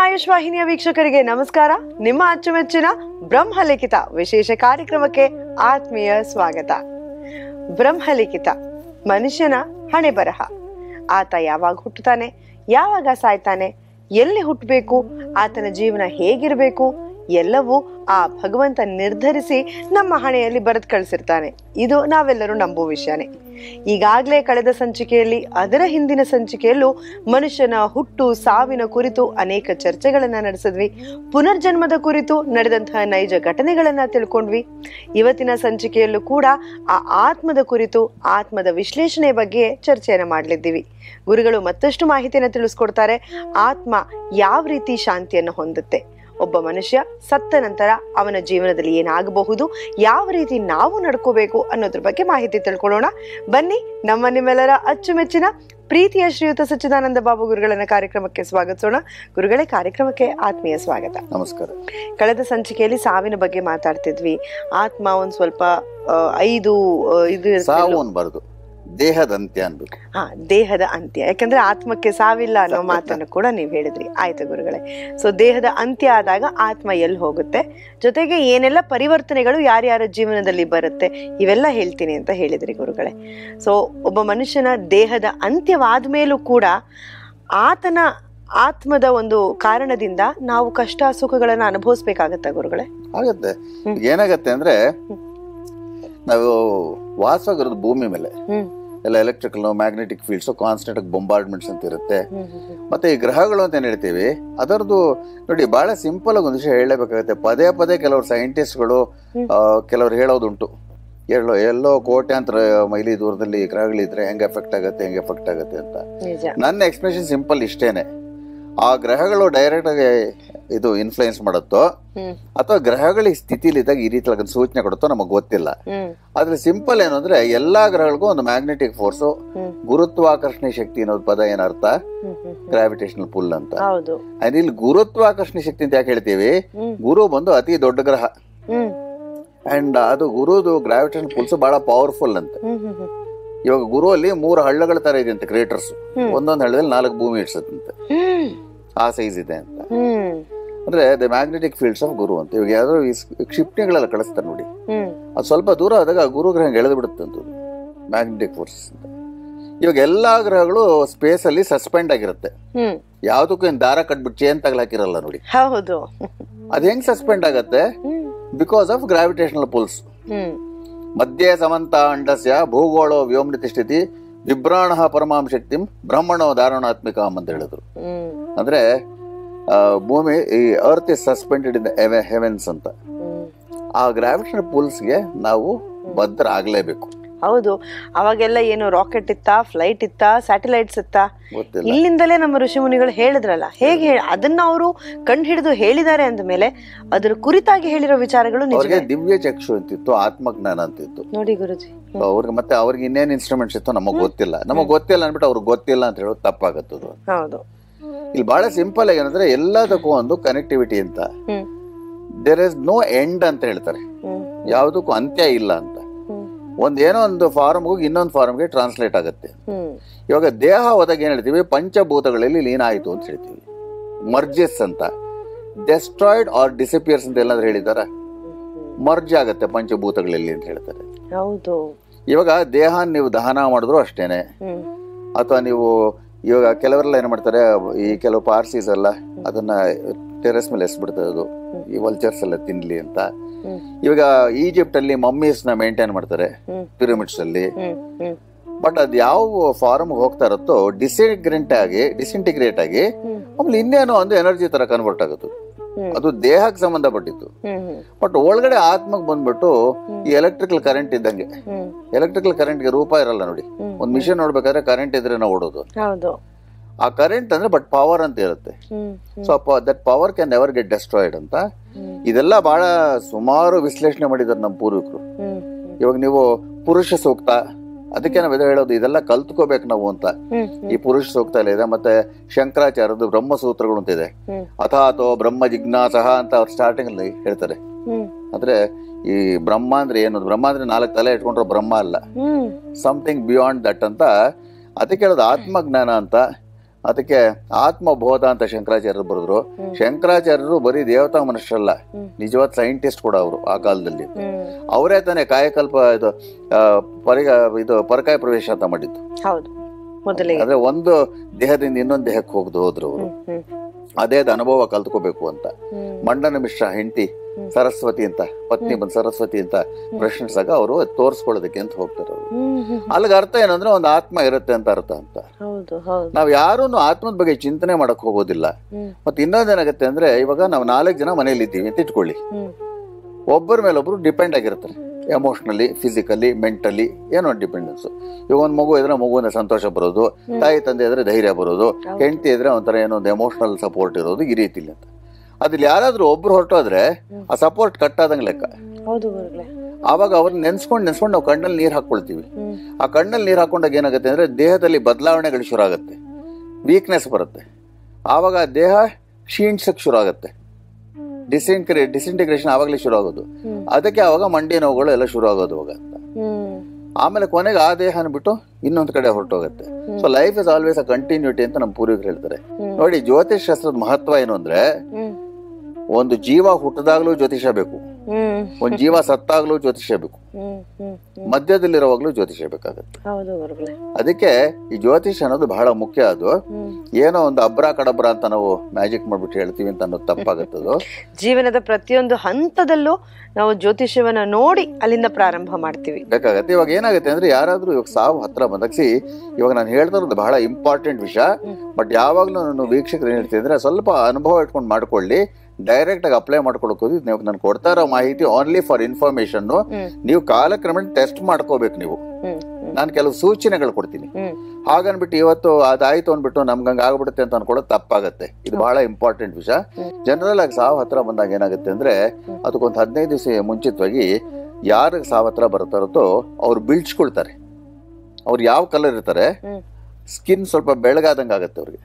ಆಯುಷ್ ವಾಹಿನಿಯ ವೀಕ್ಷಕರಿಗೆ ನಮಸ್ಕಾರ. ನಿಮ್ಮ ಅಚ್ಚುಮೆಚ್ಚಿನ ಬ್ರಹ್ಮಲಿಖಿತ ವಿಶೇಷ ಕಾರ್ಯಕ್ರಮಕ್ಕೆ ಆತ್ಮೀಯ ಸ್ವಾಗತ. ಬ್ರಹ್ಮಲಿಖಿತ, ಮನುಷ್ಯನ ಹಣೆ ಬರಹ ಆತ ಯಾವಾಗ ಹುಟ್ಟುತ್ತಾನೆ? ಯಾವಾಗ ಸಾಯ್ತಾನೆ? ಎಲ್ಲಿ ಹುಟ್ಟಬೇಕು? ಆತನ ಜೀವನ ಹೇಗಿರಬೇಕು? ಎಲ್ಲವೂ ಆ ಭಗವಂತ ನಿರ್ಧರಿಸಿ ನಮ್ಮ ಹಣೆಯಲ್ಲಿ ಬರೆದು ಕಳಿಸಿರ್ತಾನೆ. ಇದು ನಾವೆಲ್ಲರೂ ನಂಬುವ ವಿಷಯನೇ. ಈಗಾಗಲೇ ಕಳೆದ ಸಂಚಿಕೆಯಲ್ಲಿ, ಅದರ ಹಿಂದಿನ ಸಂಚಿಕೆಯಲ್ಲೂ ಮನುಷ್ಯನ ಹುಟ್ಟು, ಸಾವಿನ ಕುರಿತು ಅನೇಕ ಚರ್ಚೆಗಳನ್ನು ನಡೆಸಿದ್ವಿ. ಪುನರ್ಜನ್ಮದ ಕುರಿತು ನಡೆದಂತಹ ನೈಜ ಘಟನೆಗಳನ್ನು ತಿಳ್ಕೊಂಡ್ವಿ. ಇವತ್ತಿನ ಸಂಚಿಕೆಯಲ್ಲೂ ಕೂಡ ಆ ಆತ್ಮದ ಕುರಿತು, ಆತ್ಮದ ವಿಶ್ಲೇಷಣೆ ಬಗ್ಗೆ ಚರ್ಚೆಯನ್ನು ಮಾಡಲಿದ್ದೀವಿ. ಗುರುಗಳು ಮತ್ತಷ್ಟು ಮಾಹಿತಿಯನ್ನು ತಿಳಿಸ್ಕೊಡ್ತಾರೆ. ಆತ್ಮ ಯಾವ ರೀತಿ ಶಾಂತಿಯನ್ನು ಹೊಂದುತ್ತೆ? ಒಬ್ಬ ಮನುಷ್ಯ ಸತ್ತ ನಂತರ ಅವನ ಜೀವನದಲ್ಲಿ ಏನಾಗಬಹುದು ಯಾವ ರೀತಿ ನಾವು ನಡ್ಕೋಬೇಕು ಅನ್ನೋದ್ರ ಬಗ್ಗೆ ಮಾಹಿತಿ ತಿಳ್ಕೊಳ್ಳೋಣ. ಬನ್ನಿ ನಮ್ಮ ನಿಮ್ಮೆಲ್ಲರ ಅಚ್ಚುಮೆಚ್ಚಿನ ಪ್ರೀತಿಯ ಶ್ರೀಯುತ ಸಚ್ಚಿದಾನಂದ ಬಾಬು ಗುರುಗಳನ್ನ ಕಾರ್ಯಕ್ರಮಕ್ಕೆ ಸ್ವಾಗತಿಸೋಣ. ಗುರುಗಳೇ ಕಾರ್ಯಕ್ರಮಕ್ಕೆ ಆತ್ಮೀಯ ಸ್ವಾಗತ. ನಮಸ್ಕಾರ. ಕಳೆದ ಸಂಚಿಕೆಯಲ್ಲಿ ಸಾವಿನ ಬಗ್ಗೆ ಮಾತಾಡ್ತಿದ್ವಿ. ಆತ್ಮ ಒಂದ್ ಸ್ವಲ್ಪ ಐದು ಇದು ಸಾವು? ಅನ್ಬಾರ್ದು ದೇಹದ ಅಂತ್ಯ ಅನ್ಬೇಕು. ಹಾ ದೇಹದ ಅಂತ್ಯ. ಯಾಕಂದ್ರೆ ಆತ್ಮಕ್ಕೆ ಸಾವಿಲ್ಲ ಅನ್ನೋ ಮಾತನ್ನು ಕೂಡ ನೀವು ಹೇಳಿದ್ರಿ. ಆಯ್ತು ಗುರುಗಳೇ. ಸೊ ದೇಹದ ಅಂತ್ಯ ಆದಾಗ ಆತ್ಮ ಎಲ್ಲಿ ಹೋಗುತ್ತೆ? ಜೊತೆಗೆ ಏನೆಲ್ಲ ಪರಿವರ್ತನೆಗಳು ಯಾರ್ಯಾರ ಜೀವನದಲ್ಲಿ ಬರುತ್ತೆ? ಇವೆಲ್ಲ ಹೇಳ್ತೀನಿ ಅಂತ ಹೇಳಿದ್ರಿ ಗುರುಗಳೇ. ಸೊ ಒಬ್ಬ ಮನುಷ್ಯನ ದೇಹದ ಅಂತ್ಯವಾದ ಮೇಲೂ ಕೂಡ ಆತನ ಆತ್ಮದ ಒಂದು ಕಾರಣದಿಂದ ನಾವು ಕಷ್ಟ ಸುಖಗಳನ್ನ ಅನುಭವಿಸ್ಬೇಕಾಗತ್ತ ಗುರುಗಳೇ? ಆಗತ್ತೆ. ಏನಾಗತ್ತೆ ಅಂದ್ರೆ ನಾವು ವಾಸವಾಗಿರೋದು ಭೂಮಿ ಮೇಲೆ ಎಲ್ಲ ಎಲೆಕ್ಟ್ರಿಕಲ್ ಮ್ಯಾಗ್ನೆಟಿಕ್ ಫೀಲ್ಡ್ಸ್ ಕಾನ್ಸ್ಟೆಂಟ್ ಆಗಿ ಬೊಂಬಾರ್ಡ್ಮೆಂಟ್ಸ್ ಅಂತ ಇರುತ್ತೆ. ಮತ್ತೆ ಈ ಗ್ರಹಗಳು ಅಂತ ಏನ್ ಹೇಳ್ತೀವಿ ಅದರದ್ದು ನೋಡಿ ಬಹಳ ಸಿಂಪಲ್ ಆಗಿ ಒಂದು ವಿಷಯ ಹೇಳಬೇಕಾಗುತ್ತೆ ಪದೇ ಪದೇ ಕೆಲವರು ಸೈಂಟಿಸ್ಟ್ಗಳು ಗಳು ಕೆಲವರು ಹೇಳೋದುಂಟು. ಎಲ್ಲೋ ಎಲ್ಲೋ ಕೋಟ್ಯಾಂತರ ಮೈಲಿ ದೂರದಲ್ಲಿ ಗ್ರಹಗಳಿದ್ರೆ ಹೆಂಗೆ ಎಫೆಕ್ಟ್ ಆಗುತ್ತೆ ಹೆಂಗೆ ಎಫೆಕ್ಟ್ ಆಗುತ್ತೆ ಅಂತ. ನನ್ನ ಎಕ್ಸ್ಪ್ರೆಷನ್ ಸಿಂಪಲ್ ಇಷ್ಟೇನೆ. ಆ ಗ್ರಹಗಳು ಡೈರೆಕ್ಟ್ ಆಗಿ ಇದು ಇನ್ಫ್ಲುಯೆನ್ಸ್ ಮಾಡುತ್ತೋ ಅಥವಾ ಸ್ಥಿತಿಲಿ ಸ್ಥಿತಿಲಿದ್ದಾಗ ಈ ರೀತಿ ಸೂಚನೆ ಕೊಡುತ್ತೋ ನಮಗೆ ಗೊತ್ತಿಲ್ಲ. ಆದ್ರೆ ಸಿಂಪಲ್ ಏನು ಅಂದ್ರೆ ಎಲ್ಲಾ ಗ್ರಹಗಳಿಗೂ ಒಂದು ಮ್ಯಾಗ್ನೆಟಿಕ್ ಫೋರ್ಸ್ ಗುರುತ್ವಾಕರ್ಷಣೆ ಶಕ್ತಿ ಅನ್ನೋದು ಪದ ಏನರ್ಥ. ಗ್ರಾವಿಟೇಷನಲ್ ಪುಲ್ ಅಂತ. ಅಂದ್ರೆ ಇಲ್ಲಿ ಗುರುತ್ವಾಕರ್ಷಣೆ ಶಕ್ತಿ ಅಂತ ಯಾಕೆ ಹೇಳ್ತೀವಿ? ಗುರು ಬಂದು ಅತಿ ದೊಡ್ಡ ಗ್ರಹ. ಅಂಡ್ ಅದು ಗುರುದು ಗ್ರಾವಿಟೇಷನ್ ಪುಲ್ಸ್ ಬಹಳ ಪವರ್ಫುಲ್ ಅಂತ. ಇವಾಗ ಗುರು ಅಲ್ಲಿ ಮೂರು ಹಳ್ಳಗಳ ತರ ಇದೆ ಅಂತ ಕ್ರಿಯೇಟರ್ಸ್ ಒಂದೊಂದು ಹಳ್ಳದಲ್ಲಿ ನಾಲ್ಕು ಭೂಮಿ ಇಡ್ಸತ್ತಂತೆ. ಆ ಸೈಜ್ ಇದೆ ಅಂತ. ಅಂದ್ರೆ ದ ಮ್ಯಾಗ್ನೆಟಿಕ್ ಫೀಲ್ಡ್ಸ್ ಆಫ್ ಗುರು ಅಂತ. ಇವಾಗ ಯಾವ್ದಾದ್ರು ಕ್ಷಿಪಣಿಗಳೆಲ್ಲ ಕಳಿಸ್ತಾರೆ ನೋಡಿ. ಅದು ಸ್ವಲ್ಪ ದೂರ ಆದಾಗ ಗುರು ಗ್ರಹ ಎಳೆದು ಬಿಡುತ್ತೆ ಅಂತ ಮ್ಯಾಗ್ನೆಟಿಕ್ ಫೋರ್ಸ್ ಅಂತ. ಇವಾಗ ಎಲ್ಲಾ ಗ್ರಹಗಳು ಸ್ಪೇಸ್ ಅಲ್ಲಿ ಸಸ್ಪೆಂಡ್ ಆಗಿರುತ್ತೆ. ಯಾವ್ದಕ್ಕೂ ಏನ್ ದಾರ ಕಟ್ಬಿಟ್ಟು ಚೇನ್ ತಗಲಾಕಿರಲ್ಲ ನೋಡಿ. ಹೌದು. ಅದ್ ಹೆಂಗ್ ಸಸ್ಪೆಂಡ್ ಆಗತ್ತೆ? ಬಿಕಾಸ್ ಆಫ್ ಗ್ರಾವಿಟೇಷನಲ್ ಪುಲ್ಸ್ ಮಧ್ಯೆ ಸಮಂತ ಅಂಡಸ್ಯ ಭೂಗೋಳ ವ್ಯೋಮ್ನಿತಿ ಸ್ಥಿತಿ ವಿಭ್ರಾಣ ಪರಮಾಂ ಶಕ್ತಿಂ ಬ್ರಹ್ಮಣೋ ಧಾರಣಾತ್ಮಿಕ ಅಂತ ಹೇಳಿದ್ರು. ಅಂದ್ರೆ ಭೂಮಿ ಈ earth is suspended in heavens ಅಂತ. ಆ ಗ್ರಾವಿಟೇಷನ್ ಪುಲ್ಸ್ಗೆ ನಾವು ಭದ್ರ ಆಗ್ಲೇಬೇಕು ಹೌದು. ಅವಾಗೆಲ್ಲ ಏನು ರಾಕೆಟ್ ಇತ್ತಾ ಫ್ಲೈಟ್ ಇತ್ತಾ ಸ್ಯಾಟಲೈಟ್ಸ್ ಇತ್ತಾ? ಇಲ್ಲಿಂದಲೇ ನಮ್ಮ ಋಷಿ ಮುನಿಗಳು ಹೇಳಿದ್ರಲ್ಲ ಹೇಗೆ ಅದನ್ನ ಅವರು ಕಂಡು ಹಿಡಿದು ಹೇಳಿದ್ದಾರೆ ಅಂದ ಮೇಲೆ ಅದ್ರ ಕುರಿತಾಗಿ ಹೇಳಿರೋ ವಿಚಾರಗಳು ದಿವ್ಯ ಚಕ್ಷು ಅಂತಿತ್ತು ಆತ್ಮಜ್ಞಾನ ಅಂತಿತ್ತು. ನೋಡಿ ಗುರುಜಿ. ಅವ್ರಿಗೆ ಮತ್ತೆ ಅವ್ರಿಗೆ ಇನ್ನೇನು ಇನ್ಸ್ಟ್ರೂಮೆಂಟ್ಸ್ ಇತ್ತು ನಮಗ್ ಗೊತ್ತಿಲ್ಲ. ನಮಗ್ ಗೊತ್ತಿಲ್ಲ ಅನ್ಬಿಟ್ಟು ಅವ್ರಿಗೆ ಗೊತ್ತಿಲ್ಲ ಅಂತ ಹೇಳೋದು ತಪ್ಪಾಗತ್ತದು. ಹೌದು. ಇಲ್ಲಿ ಬಹಳ ಸಿಂಪಲ್ ಆಗಿ ಏನಂದ್ರೆ ಎಲ್ಲದಕ್ಕೂ ಒಂದು ಕನೆಕ್ಟಿವಿಟಿ ಅಂತ. ದೇರ್ ಇಸ್ ನೋ ಎಂಡ್ ಅಂತ ಹೇಳ್ತಾರೆ. ಯಾವುದಕ್ಕೂ ಅಂತ್ಯ ಇಲ್ಲ ಅಂತ. ಒಂದೇನೋ ಒಂದ್ ಏನೋ ಒಂದು ಫಾರ್ಮ್ ಹೋಗಿ ಇನ್ನೊಂದು ಫಾರ್ಮ್ಗೆ ಟ್ರಾನ್ಸ್ಲೇಟ್ ಆಗುತ್ತೆ. ಇವಾಗ ದೇಹ ಒದಗ ಏನ್ ಹೇಳ್ತೀವಿ? ಪಂಚಭೂತಗಳಲ್ಲಿ ಲೀನ ಆಯ್ತು ಅಂತ ಹೇಳ್ತೀವಿ. ಮರ್ಜಸ್ ಅಂತ. ಡೆಸ್ಟ್ರಾಯ್ಡ್ ಆರ್ ಡಿಸಪಿಯರ್ಸ್ ಅಂತ ಎಲ್ಲಾದ್ರೂ ಹೇಳಿದಾರ ಮರ್ಜ್ ಆಗತ್ತೆ ಪಂಚಭೂತಗಳಲ್ಲಿ ಅಂತ ಹೇಳ್ತಾರೆ. ಹೌದು. ಇವಾಗ ದೇಹ ನೀವು ದಹನ ಮಾಡಿದ್ರು ಅಷ್ಟೇನೆ. ಅಥವಾ ನೀವು ಇವಾಗ ಕೆಲವರೆಲ್ಲ ಏನು ಮಾಡ್ತಾರೆ ಈ ಕೆಲವು ಪಾರ್ಸೀಸ್ ಎಲ್ಲ ಅದನ್ನ ಟೆರೆಸ್ ಮೇಲೆ ಎಸ್ಬಿಡ್ತಾರೆ ಅದು. ಈ ವಲ್ಚರ್ಸ್ ಎಲ್ಲ ತಿನ್ಲಿ ಅಂತ. ಇವಾಗ ಈಜಿಪ್ಟ್ ಅಲ್ಲಿ ಮಮ್ಮೀಸ್ನ ಮೇಂಟೈನ್ ಮಾಡ್ತಾರೆ ಪಿರಮಿಡ್ಸ್ ಅಲ್ಲಿ. ಬಟ್ ಅದ್ ಯಾವ ಫಾರ್ಮ್ ಹೋಗ್ತಾ ಇರುತ್ತೋ ಡಿಸಿಗ್ರೆಂಟ್ ಆಗಿ ಡಿಸಿಂಟಿಗ್ರೇಟ್ ಆಗಿ ಆಮೇಲೆ ಇನ್ನೇನೋ ಒಂದು ಎನರ್ಜಿ ತರ ಕನ್ವರ್ಟ್ ಆಗುತ್ತೆ. ಅದು ದೇಹಕ್ಕೆ ಸಂಬಂಧಪಟ್ಟಿತ್ತು. ಬಟ್ ಒಳಗಡೆ ಆತ್ಮಕ್ ಬಂದ್ಬಿಟ್ಟು ಈ ಎಲೆಕ್ಟ್ರಿಕಲ್ ಕರೆಂಟ್ ಇದ್ದಂಗೆ. ಎಲೆಕ್ಟ್ರಿಕಲ್ ಕರೆಂಟ್ಗೆ ರೂಪ ಇರಲ್ಲ ನೋಡಿ. ಒಂದು ಮಿಷನ್ ನೋಡ್ಬೇಕಾದ್ರೆ ಕರೆಂಟ್ ಇದ್ರೆ ನಾವು ಓಡೋದು. ಆ ಕರೆಂಟ್ ಅಂದ್ರೆ ಬಟ್ ಪವರ್ ಅಂತ ಇರುತ್ತೆ. So that power can never get destroyed ಅಂತ. ಇದೆಲ್ಲ ಬಹಳ ಸುಮಾರು ವಿಶ್ಲೇಷಣೆ ಮಾಡಿದ್ದಾರೆ ನಮ್ಮ ಪೂರ್ವಿಕರು. ಇವಾಗ ನೀವು ಪುರುಷ ಸೂಕ್ತ ಅದಕ್ಕೆ ನಾವು ಇದು ಹೇಳೋದು ಇದೆಲ್ಲ ಕಲ್ತ್ಕೋಬೇಕು ನಾವು ಅಂತ. ಈ ಪುರುಷ ಸೂಕ್ತ ಎಲ್ಲ ಇದೆ ಮತ್ತೆ ಶಂಕರಾಚಾರ್ಯದು ಬ್ರಹ್ಮ ಸೂತ್ರಗಳು ಅಂತ ಇದೆ. ಅಥಾತೋ ಬ್ರಹ್ಮ ಜಿಜ್ಞಾಸಹ ಅಂತ ಅವ್ರು ಸ್ಟಾರ್ಟಿಂಗ್ ಅಲ್ಲಿ ಹೇಳ್ತಾರೆ ಅಂದ್ರೆ ಈ ಬ್ರಹ್ಮ ಅಂದ್ರೆ ಏನು ಬ್ರಹ್ಮ ಅಂದ್ರೆ ನಾಲ್ಕು ತಲೆ ಇಟ್ಕೊಂಡ್ರೆ ಬ್ರಹ್ಮ ಅಲ್ಲ. ಸಮಥಿಂಗ್ ಬಿಯಾಂಡ್ ದಟ್ ಅಂತ ಅದಕ್ಕೆ ಹೇಳೋದು ಆತ್ಮಜ್ಞಾನ ಅಂತ. ಅದಕ್ಕೆ ಆತ್ಮಬೋಧ ಅಂತ ಶಂಕರಾಚಾರ್ಯರು ಬರೆದ್ರು. ಶಂಕರಾಚಾರ್ಯರು ಬರೀ ದೇವತಾ ಮನುಷ್ಯರಲ್ಲ. ನಿಜವಾದ ಸೈಂಟಿಸ್ಟ್ ಕೂಡ ಅವರು ಆ ಕಾಲದಲ್ಲಿ. ಅವರೇ ತಾನೇ ಕಾಯಕಲ್ಪ ಇದು ಪರಿ ಇದು ಪರಕಾಯ ಪ್ರವೇಶ ಅಂತ ಮಾಡಿದ್ದು. ಅಂದ್ರೆ ಒಂದು ದೇಹದಿಂದ ಇನ್ನೊಂದು ದೇಹಕ್ಕೆ ಹೋಗ್ದು ಹೋದ್ರು ಅವರು. ಅದೇ ಅನುಭವ ಕಲ್ತ್ಕೋಬೇಕು ಅಂತ. ಮಂಡನ ಮಿಶ್ರ ಹೆಂಡತಿ. ಸರಸ್ವತಿ ಅಂತ ಪತ್ನಿ ಬಂದು ಸರಸ್ವತಿ ಅಂತ ಪ್ರಶ್ನಿಸಿದಾಗ ಅವರು ತೋರಿಸ್ಕೊಳ್ಳೋದಕ್ಕೆ ಅಂತ ಹೋಗ್ತಾರೆ ಅವರು. ಅಲ್ಲಿಗೆ ಅರ್ಥ ಏನಂದ್ರೆ ಒಂದು ಆತ್ಮ ಇರುತ್ತೆ ಅಂತ ಅರ್ಥ ಅಂತ. ನಾವ್ ಯಾರೂ ಆತ್ಮದ ಬಗ್ಗೆ ಚಿಂತನೆ ಮಾಡಕ್ ಹೋಗೋದಿಲ್ಲ. ಮತ್ತೆ ಇನ್ನೊಂದೇನಾಗುತ್ತೆ ಅಂದ್ರೆ ಇವಾಗ ನಾವು ನಾಲ್ಕು ಜನ ಮನೇಲಿ ಇದ್ದೀವಿ ಅಂತ ಇಟ್ಕೊಳ್ಳಿ. ಒಬ್ಬರ ಒಬ್ಬರ ಮೇಲೊಬ್ರು ಡಿಪೆಂಡ್ ಆಗಿರ್ತಾರೆ. ಎಮೋಷನಲಿ ಫಿಸಿಕಲಿ ಮೆಂಟಲಿ ಏನೋ ಡಿಪೆಂಡೆನ್ಸ್. ಇವಾಗ ಒಂದು ಮಗು ಇದ್ರೆ ಮಗುವಿನ ಸಂತೋಷ ಬರೋದು ತಾಯಿ ತಂದೆ ಇದ್ರೆ ಧೈರ್ಯ ಬರೋದು ಹೆಂಡತಿ ಇದ್ರೆ ಒಂಥರ ಏನೋ ಒಂದು ಎಮೋಷನಲ್ ಸಪೋರ್ಟ್ ಇರೋದು ಈ ರೀತಿಲಿ ಅಂತ. ಅದ್ರಲ್ಲಿ ಯಾರಾದ್ರೂ ಒಬ್ರು ಹೊರಟೋದ್ರೆ ಆ ಸಪೋರ್ಟ್ ಕಟ್ ಆದಂಗೆ ಲೆಕ್ಕ. ಹೌದು ಗುರುಗಳೇ. ಆವಾಗ ಅವ್ರನ್ನ ನೆನ್ಸ್ಕೊಂಡು ನೆನ್ಸ್ಕೊಂಡು ನಾವು ಕಣ್ಣಲ್ಲಿ ನೀರು ಹಾಕೊಳ್ತೀವಿ ಆ ಕಣ್ಣಲ್ಲಿ ನೀರು ಹಾಕೊಂಡಾಗ ಏನಾಗುತ್ತೆ ಅಂದ್ರೆ ದೇಹದಲ್ಲಿ ಬದಲಾವಣೆಗಳು ಶುರು ಆಗುತ್ತೆ. ವೀಕ್ನೆಸ್ ಬರುತ್ತೆ. ಆವಾಗ ಆ ದೇಹ ಕ್ಷೀಣಿಸಕ್ಕೆ ಶುರು ಆಗುತ್ತೆ. ಡಿಸಿಂಕ್ರೇ ಡಿಸಿಂಟಿಗ್ರೇಷನ್ ಆವಾಗಲೇ ಶುರು ಆಗೋದು. ಅದಕ್ಕೆ ಆವಾಗ ಮಂಡಿ ನೋವುಗಳು ಎಲ್ಲ ಶುರು ಆಗೋದು ಅವಾಗ ಅಂತ. ಆಮೇಲೆ ಕೊನೆಗೆ ಆ ದೇಹನ ಬಿಟ್ಟು ಇನ್ನೊಂದು ಕಡೆ ಹೊರಟೋಗುತ್ತೆ. So life is always a continuity ಅಂತ ನಮ್ಮ ಪೂರ್ವಿಕರು ಹೇಳ್ತಾರೆ. ನೋಡಿ ಜ್ಯೋತಿಷ್ ಶಾಸ್ತ್ರದ ಮಹತ್ವ ಏನು ಅಂದ್ರೆ ಒಂದು ಜೀವ ಹುಟ್ಟದಾಗ್ಲೂ ಜ್ಯೋತಿಷ ಬೇಕು ಒಂದು ಜೀವ ಸತ್ತಾಗ್ಲೂ ಜ್ಯೋತಿಷ ಬೇಕು ಮಧ್ಯದಲ್ಲಿರುವಾಗ್ಲೂ ಜ್ಯೋತಿಷ ಬೇಕಾಗುತ್ತೆ ಅದಕ್ಕೆ ಈ ಜ್ಯೋತಿಷ ಅನ್ನೋದು ಬಹಳ ಮುಖ್ಯ ಅದು. ಏನೋ ಒಂದು ಅಬ್ರ ಕಡಬ್ರ ಅಂತ ನಾವು ಮ್ಯಾಜಿಕ್ ಮಾಡ್ಬಿಟ್ಟು ಹೇಳ್ತೀವಿ ಅಂತ ಅನ್ನೋದು ತಪ್ಪಾಗುತ್ತದು. ಜೀವನದ ಪ್ರತಿಯೊಂದು ಹಂತದಲ್ಲೂ ನಾವು ಜ್ಯೋತಿಷ್ಯವನ್ನ ನೋಡಿ ಅಲ್ಲಿಂದ ಪ್ರಾರಂಭ ಮಾಡ್ತೀವಿ. ಬೇಕಾಗತ್ತೆ. ಇವಾಗ ಏನಾಗುತ್ತೆ ಅಂದ್ರೆ ಯಾರಾದ್ರೂ ಇವಾಗ ಸಾವು ಹತ್ರ ಬಂದಕ್ಸಿ ಇವಾಗ ನಾನು ಹೇಳ್ತಾ ಇರೋದು ಬಹಳ ಇಂಪಾರ್ಟೆಂಟ್ ವಿಷಯ. ಬಟ್ ಯಾವಾಗ್ಲೂ ನಾನು ವೀಕ್ಷಕರು ಏನ್ ಹೇಳ್ತೀನಿ ಅಂದ್ರೆ ಸ್ವಲ್ಪ ಅನುಭವ ಇಟ್ಕೊಂಡು ಮಾಡ್ಕೊಳ್ಳಿ. ಡೈರೆಕ್ಟ್ ಆಗಿ ಅಪ್ಲೈ ಮಾಡ್ಕೊಳಕೋದು ನೀವು ನಾನು ಕೊಡ್ತಾ ಇರೋ ಮಾಹಿತಿ ಓನ್ಲಿ ಫಾರ್ ಇನ್ಫಾರ್ಮೇಶನ್ ನೀವು ಕಾಲಕ್ರಮೇಣ ಟೆಸ್ಟ್ ಮಾಡ್ಕೋಬೇಕು ನೀವು. ನಾನು ಕೆಲವು ಸೂಚನೆಗಳು ಕೊಡ್ತೀನಿ. ಹಾಗನ್ಬಿಟ್ಟು ಇವತ್ತು ಅದಾಯ್ತು ಅಂದ್ಬಿಟ್ಟು ನಮ್ಗೆ ಹಂಗ ಆಗ್ಬಿಡುತ್ತೆ ಅಂತ ಅನ್ಕೊಳ್ಳೋದು ತಪ್ಪಾಗತ್ತೆ. ಇದು ಬಹಳ ಇಂಪಾರ್ಟೆಂಟ್ ವಿಷಯ. ಜನರಲ್ ಆಗಿ ಸಾವು ಹತ್ರ ಬಂದಾಗ ಏನಾಗುತ್ತೆ ಅಂದ್ರೆ ಅದಕ್ಕೊಂದು ಹದಿನೈದು ದಿವಸ ಮುಂಚಿತವಾಗಿ ಯಾರಿಗೆ ಸಾವು ಹತ್ರ ಬರ್ತಾರತ್ತೋ ಅವ್ರು ಬೀಳ್ಸ್ಕೊಳ್ತಾರೆ. ಅವ್ರು ಯಾವ ಕಲರ್ ಇರ್ತಾರೆ? ಸ್ಕಿನ್ ಸ್ವಲ್ಪ ಬೆಳಗಾದಂಗೆ ಆಗುತ್ತೆ ಅವ್ರಿಗೆ.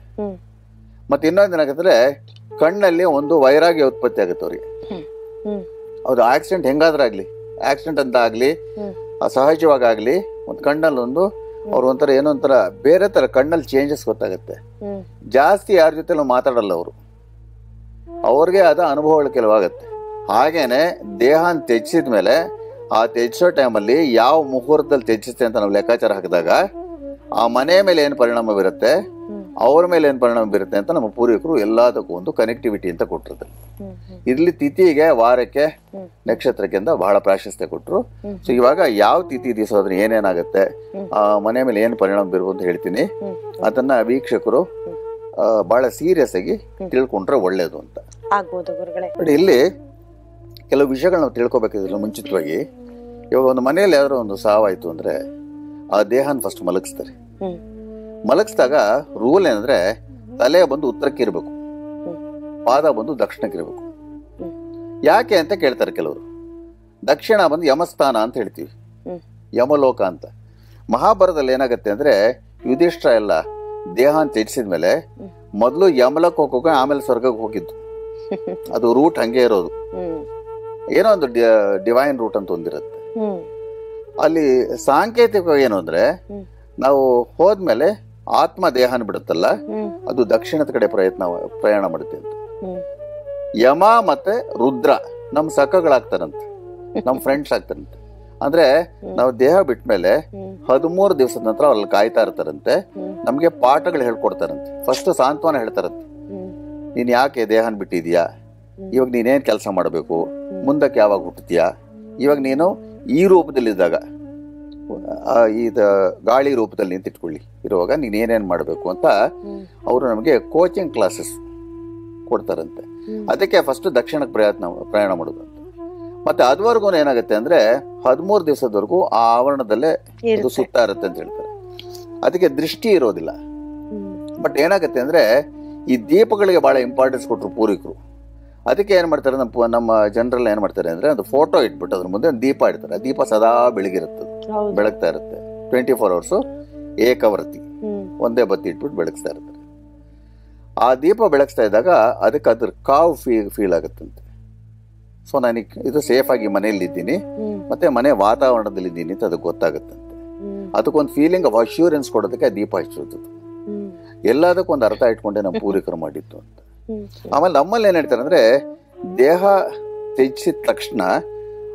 ಮತ್ತೆ ಇನ್ನೊಂದು ಏನಾಗತ್ತಂದ್ರೆ ಕಣ್ಣಲ್ಲಿ ಒಂದು ವೈರಾಗ್ಯ ಉತ್ಪತ್ತಿ ಆಗುತ್ತೆ ಅವ್ರಿಗೆ. ಹೌದು ಆಕ್ಸಿಡೆಂಟ್ ಹೆಂಗಾದ್ರೂ ಆಗ್ಲಿ ಆಕ್ಸಿಡೆಂಟ್ ಅಂತ ಆಗ್ಲಿ ಹ್ಮ್. ಸಹಜವಾಗಲಿ ಒಂದು ಕಣ್ಣಲ್ಲಿ ಒಂದು ಅವ್ರು ಒಂಥರ ಏನೋ ಒಂಥರ ಬೇರೆ ತರ ಕಣ್ಣಲ್ಲಿ ಚೇಂಜಸ್ ಗೊತ್ತಾಗುತ್ತೆ. ಹ್ಮ್. ಜಾಸ್ತಿ ಯಾರ ಜೊತೆಲೂ ಮಾತಾಡಲ್ಲ ಅವರು. ಅವ್ರಿಗೆ ಆದ ಅನುಭವಗಳು ಕೆಲವಾಗುತ್ತೆ. ಹಾಗೇನೆ ದೇಹನ ತ್ಯಜಿಸಿದ ಮೇಲೆ ಆ ತ್ಯಜಿಸೋ ಟೈಮಲ್ಲಿ ಯಾವ ಮುಹೂರ್ತದಲ್ಲಿ ತ್ಯಜಿಸುತ್ತೆ ಅಂತ ನಾವು ಲೆಕ್ಕಾಚಾರ ಹಾಕಿದಾಗ ಆ ಮನೆ ಮೇಲೆ ಏನು ಪರಿಣಾಮ ಬೀರುತ್ತೆ? ಅವ್ರ ಮೇಲೆ ಏನು ಪರಿಣಾಮ ಬೀರುತ್ತೆ ಅಂತ ನಮ್ಮ ಪೂರ್ವಿಕರು ಎಲ್ಲದಕ್ಕೂ ಒಂದು ಕನೆಕ್ಟಿವಿಟಿ ಅಂತ ಕೊಟ್ಟಿರ್ತಾರೆ. ಇಲ್ಲಿ ತಿಥಿಗೆ ವಾರಕ್ಕೆ ನಕ್ಷತ್ರಕ್ಕಿಂತ ನಕ್ಷತ್ರಕ್ಕೆ ಅಂತ ಬಹಳ ಪ್ರಾಶಸ್ತ್ಯ ಕೊಟ್ಟರು ಸೊ ಇವಾಗ ಯಾವ ತಿಥಿ ದಿವಸ ಏನೇನಾಗುತ್ತೆ ಆ ಮನೆ ಮೇಲೆ ಏನು ಪರಿಣಾಮ ಬೀರ್ಬೋದು ಅಂತ ಹೇಳ್ತೀನಿ. ಅದನ್ನ ವೀಕ್ಷಕರು ಬಹಳ ಸೀರಿಯಸ್ ಆಗಿ ತಿಳ್ಕೊಂಡ್ರೆ ಒಳ್ಳೇದು ಅಂತ. ಬಟ್ ಇಲ್ಲಿ ಕೆಲವು ವಿಷಯಗಳು ನಾವು ತಿಳ್ಕೊಬೇಕಿದ್ರೆ ಮುಂಚಿತವಾಗಿ. ಇವಾಗ ಒಂದು ಮನೆಯಲ್ಲಿ ಯಾವ್ದಾದ್ರು ಒಂದು ಸಾವಾಯ್ತು ಅಂದ್ರೆ ಆ ದೇಹನ ಫಸ್ಟ್ ಮಲಗಿಸ್ತಾರೆ. ಮಲಗಿಸಿದಾಗ ರೂಲ್ ಏನಂದ್ರೆ ತಲೆ ಬಂದು ಉತ್ತರಕ್ಕೆ ಇರಬೇಕು. ಪಾದ ಬಂದು ದಕ್ಷಿಣಕ್ಕೆ ಇರಬೇಕು. ಯಾಕೆ ಅಂತ ಕೇಳ್ತಾರೆ ಕೆಲವರು. ದಕ್ಷಿಣ ಬಂದು ಯಮಸ್ಥಾನ ಅಂತ ಹೇಳ್ತೀವಿ. ಯಮಲೋಕ ಅಂತ. ಮಹಾಭಾರತದಲ್ಲಿ ಏನಾಗುತ್ತೆ ಅಂದ್ರೆ ಯುಧಿಷ್ಠ ಎಲ್ಲ ದೇಹ ತ್ಯಜಿಸಿದ ಮೇಲೆ ಮೊದಲು ಯಮಲಕ್ಕೆ ಹೋಗೋಕೆ ಆಮೇಲೆ ಸ್ವರ್ಗಕ್ಕೆ ಹೋಗಿದ್ದು. ಅದು ರೂಟ್ ಹಂಗೆ ಇರೋದು. ಏನೋ ಒಂದು ಡಿವೈನ್ ರೂಟ್ ಅಂತ ಒಂದಿರುತ್ತೆ. ಅಲ್ಲಿ ಸಾಂಕೇತಿಕ ಏನು ಅಂದ್ರೆ ನಾವು ಹೋದ್ಮೇಲೆ ಆತ್ಮ ದೇಹನ ಬಿಡುತ್ತಲ್ಲ ಅದು ದಕ್ಷಿಣದ ಕಡೆ ಪ್ರಯತ್ನ ಪ್ರಯಾಣ ಮಾಡುತ್ತೆ ಅಂತ. ಯಮ ಮತ್ತೆ ರುದ್ರ ನಮ್ಮ ಸಖಗಳಾಗ್ತಾರಂತೆ ನಮ್ಮ ಫ್ರೆಂಡ್ಸ್ ಆಗ್ತಾರಂತೆ. ಅಂದ್ರೆ ನಾವು ದೇಹ ಬಿಟ್ಮೇಲೆ ಹದಿಮೂರು ದಿವಸದ ನಂತರ ಅಲ್ಲಿ ಕಾಯ್ತಾ ಇರ್ತಾರಂತೆ ನಮ್ಗೆ ಪಾಠಗಳು ಹೇಳ್ಕೊಡ್ತಾರಂತೆ. ಫಸ್ಟ್ ಸಾಂತ್ವನ ಹೇಳ್ತಾರಂತೆ. ನೀನ್ ಯಾಕೆ ದೇಹನ ಬಿಟ್ಟಿದ್ಯಾ ಇವಾಗ ನೀನೇನ್ ಕೆಲಸ ಮಾಡಬೇಕು? ಮುಂದಕ್ಕೆ ಯಾವಾಗ ಹುಟ್ಟತೀಯಾ ಇವಾಗ ನೀನು ಈ ರೂಪದಲ್ಲಿದ್ದಾಗ ಇದ ಗಾಳಿ ರೂಪದಲ್ಲಿ ನಿಂತಿಟ್ಕೊಳ್ಳಿ. ಇರುವಾಗ ನೀನು ಏನೇನು ಮಾಡಬೇಕು ಅಂತ ಅವರು ನಮಗೆ ಕೋಚಿಂಗ್ ಕ್ಲಾಸಸ್ ಕೊಡ್ತಾರಂತೆ. ಅದಕ್ಕೆ ಫಸ್ಟ್ ದಕ್ಷಿಣಕ್ಕೆ ಪ್ರಯತ್ನ ಪ್ರಯಾಣ ಮಾಡೋದು ಅಂತ. ಮತ್ತೆ ಅದುವರೆಗೂ ಏನಾಗುತ್ತೆ ಅಂದ್ರೆ ಹದಿಮೂರು ದಿವಸದವರೆಗೂ ಆ ಆವರಣದಲ್ಲೇ ಇದು. ಸುತ್ತಾ ಇರುತ್ತೆ ಅಂತ ಹೇಳ್ತಾರೆ. ಅದಕ್ಕೆ ದೃಷ್ಟಿ ಇರೋದಿಲ್ಲ. ಬಟ್ ಏನಾಗುತ್ತೆ ಅಂದ್ರೆ ಈ ದೀಪಗಳಿಗೆ ಬಹಳ ಇಂಪಾರ್ಟೆನ್ಸ್ ಕೊಟ್ಟರು ಪೂರ್ವಿಕರು ಅದಕ್ಕೆ ಏನು ಮಾಡ್ತಾರೆ ನಮ್ಮ ನಮ್ಮ ಜನರೆಲ್ಲ ಏನು ಮಾಡ್ತಾರೆ ಅಂದರೆ ಒಂದು ಫೋಟೋ ಇಟ್ಬಿಟ್ಟು ಅದ್ರ ಮುಂದೆ ಒಂದು ದೀಪ ಇಡ್ತಾರೆ. ಆ ದೀಪ ಸದಾ ಬೆಳಗಿರುತ್ತೆ ಅದು. ಬೆಳಗ್ತಾ ಇರುತ್ತೆ. ಟ್ವೆಂಟಿ ಫೋರ್ ಅವರ್ಸು ಏಕವರ್ತಿ ಒಂದೇ ಬತ್ತಿ ಇಟ್ಬಿಟ್ಟು ಬೆಳಗಿಸ್ತಾ ಇರ್ತಾರೆ ಆ ದೀಪ ಬೆಳಗಿಸ್ತಾ ಇದ್ದಾಗ ಅದಕ್ಕೆ ಅದ್ರ ಕಾವು ಫೀಲ್ ಫೀಲ್ ಆಗುತ್ತಂತೆ. ಸೊ ನನಗೆ ಇದು ಸೇಫ್ ಆಗಿ ಮನೆಯಲ್ಲಿ ಇದ್ದೀನಿ ಹ್ಮ್. ಮತ್ತೆ ಮನೆ ವಾತಾವರಣದಲ್ಲಿ ಇದ್ದೀನಿ ಅಂತ ಅದಕ್ಕೆ ಗೊತ್ತಾಗುತ್ತಂತೆ. ಅದಕ್ಕೊಂದು ಫೀಲಿಂಗ್ ಆಫ್ ಅಶ್ಯೂರೆನ್ಸ್ ಕೊಡೋದಕ್ಕೆ ಆ ದೀಪ ಹಚ್ಚಿರ್ತದೆ ಎಲ್ಲದಕ್ಕೊಂದು ಎಲ್ಲದಕ್ಕೂ ಒಂದು ಅರ್ಥ ಇಟ್ಕೊಂಡೆ ನಮ್ಮ ಪೂರ್ವಿಕರು ಮಾಡಿತ್ತು ಅಂತ. ಆಮೇಲೆ ನಮ್ಮಲ್ಲಿ ಏನ್ ಹೇಳ್ತಾರೆ ಅಂದ್ರೆ ದೇಹ ತ್ಯಜಿಸಿದ ತಕ್ಷಣ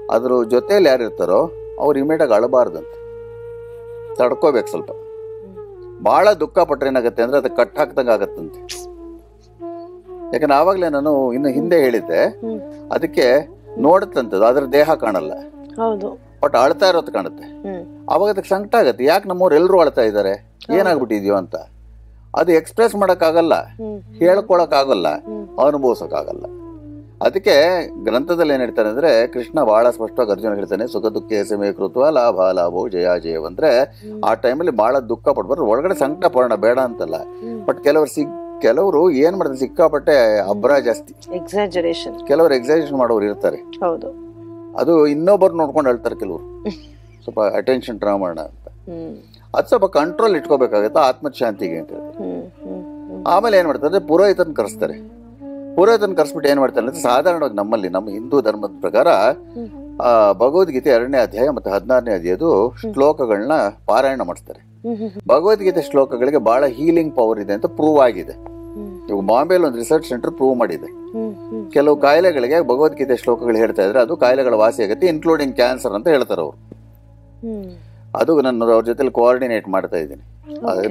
ಅದ್ರ ಜೊತೆಯಲ್ಲಿ ಯಾರು ಇರ್ತಾರೋ ಅವ್ರು ಇಮಿಡಿಯೇಟ್ ಅಳಬಾರ್ದಂತೆ. ತಡ್ಕೋಬೇಕು ಸ್ವಲ್ಪ. ಬಹಳ ದುಃಖ ಪಟ್ರೆ ಏನಾಗುತ್ತೆ ಅಂದ್ರೆ ಅದು ಕಟ್ ಹಾಕ್ದಂಗ ಆಗತ್ತಂತೆ. ಯಾಕಂದ್ರೆ ಆವಾಗಲೇ ನಾನು ಇನ್ನು ಹಿಂದೆ ಹೇಳಿದ್ದೆ ಅದಕ್ಕೆ ನೋಡುತ್ತಂತದ್ದು ಅದ್ರ ದೇಹ ಕಾಣಲ್ಲ. ಬಟ್ ಅಳ್ತಾ ಇರೋದು ಕಾಣುತ್ತೆ. ಅವಾಗ ಅದಕ್ಕೆ ಸಂಕಟ ಆಗತ್ತೆ. ಯಾಕೆ ನಮ್ಮವ್ರು ಎಲ್ಲರೂ ಅಳ್ತಾ ಇದ್ದಾರೆ ಏನಾಗ್ಬಿಟ್ಟಿದ್ಯೋ ಅಂತ. ಅದು ಎಕ್ಸ್ಪ್ರೆಸ್ ಮಾಡೋಕ್ಕಾಗಲ್ಲ ಹೇಳ್ಕೊಳಕ್ಕಾಗಲ್ಲ ಅನುಭವಿಸೋಕ್ಕಾಗಲ್ಲ. ಅದಕ್ಕೆ ಗ್ರಂಥದಲ್ಲಿ ಏನು ಹೇಳ್ತಾನೆ ಅಂದ್ರೆ ಕೃಷ್ಣ ಬಹಳ ಸ್ಪಷ್ಟವಾಗಿ ಅರ್ಜುನ ಹೇಳ್ತಾನೆ ಸುಖ ದುಃಖ ಸಮಯ ಕೃತ್ವ ಲಾಭ ಲಾಭೋ ಜಯ ಜಯವ್. ಅಂದರೆ ಆ ಟೈಮಲ್ಲಿ ಬಹಳ ದುಃಖ ಪಡ್ಬಾರ್ದು. ಒಳಗಡೆ ಸಂಕಟ ಪಡೋಣ ಬೇಡ ಅಂತಲ್ಲ. ಬಟ್ ಕೆಲವರು ಸಿಗ್ ಕೆಲವರು ಏನ್ ಮಾಡ್ತಾರೆ ಸಿಕ್ಕಾಪಟ್ಟೆ ಅಬ್ರ ಜಾಸ್ತಿ. ಎಕ್ಸಾಜರೇಷನ್ ಕೆಲವರು ಎಕ್ಸಾಜರೇಷನ್ ಮಾಡೋರು ಇರ್ತಾರೆ. ಹೌದು. ಅದು ಇನ್ನೊಬ್ಬರು ನೋಡ್ಕೊಂಡು ಹೇಳ್ತಾರೆ ಕೆಲವರು. ಸ್ವಲ್ಪ ಅಟೆನ್ಷನ್ ಡ್ರಾ ಮಾಡೋಣ ಅಂತ. ಅದು ಸ್ವಲ್ಪ ಕಂಟ್ರೋಲ್ ಇಟ್ಕೋಬೇಕಾಗತ್ತೆ ಆತ್ಮಶಾಂತಿಗೆ ಅಂತ ಆಮೇಲೆ ಏನು ಮಾಡ್ತಾರೆ ಪುರೋಹಿತನ ಕರೆಸ್ತಾರೆ. ಪುರೋಹಿತನ ಕರೆಸ್ಬಿಟ್ಟು ಏನು ಮಾಡ್ತಾರೆ ಅಂದ್ರೆ ಸಾಧಾರಣವಾಗಿ ನಮ್ಮಲ್ಲಿ ನಮ್ಮ ಹಿಂದೂ ಧರ್ಮದ ಪ್ರಕಾರ ಭಗವದ್ಗೀತೆ ಎರಡನೇ ಅಧ್ಯಾಯ ಮತ್ತು ಹದಿನಾರನೇ ಅಧ್ಯಾಯದು ಶ್ಲೋಕಗಳನ್ನ ಪಾರಾಯಣ ಮಾಡಿಸ್ತಾರೆ. ಭಗವದ್ಗೀತೆ ಶ್ಲೋಕಗಳಿಗೆ ಬಹಳ ಹೀಲಿಂಗ್ ಪವರ್ ಇದೆ ಅಂತ ಪ್ರೂವ್ ಆಗಿದೆ. ಇವಾಗ ಬಾಂಬೆಲಿ ಒಂದು ರಿಸರ್ಚ್ ಸೆಂಟರ್ ಪ್ರೂವ್ ಮಾಡಿದೆ. ಕೆಲವು ಕಾಯಿಲೆಗಳಿಗೆ ಭಗವದ್ಗೀತೆ ಶ್ಲೋಕಗಳು ಹೇಳ್ತಾ ಇದ್ರೆ ಅದು ಕಾಯಿಲೆಗಳ ವಾಸಿ ಆಗುತ್ತೆ ಇನ್ಕ್ಲೂಡಿಂಗ್ ಕ್ಯಾನ್ಸರ್ ಅಂತ ಹೇಳ್ತಾರೆ ಅವರು. ಅದು ನಾನು ಅವ್ರ ಜೊತೆಲಿ ಕೋಆರ್ಡಿನೇಟ್ ಮಾಡ್ತಾ ಇದ್ದೀನಿ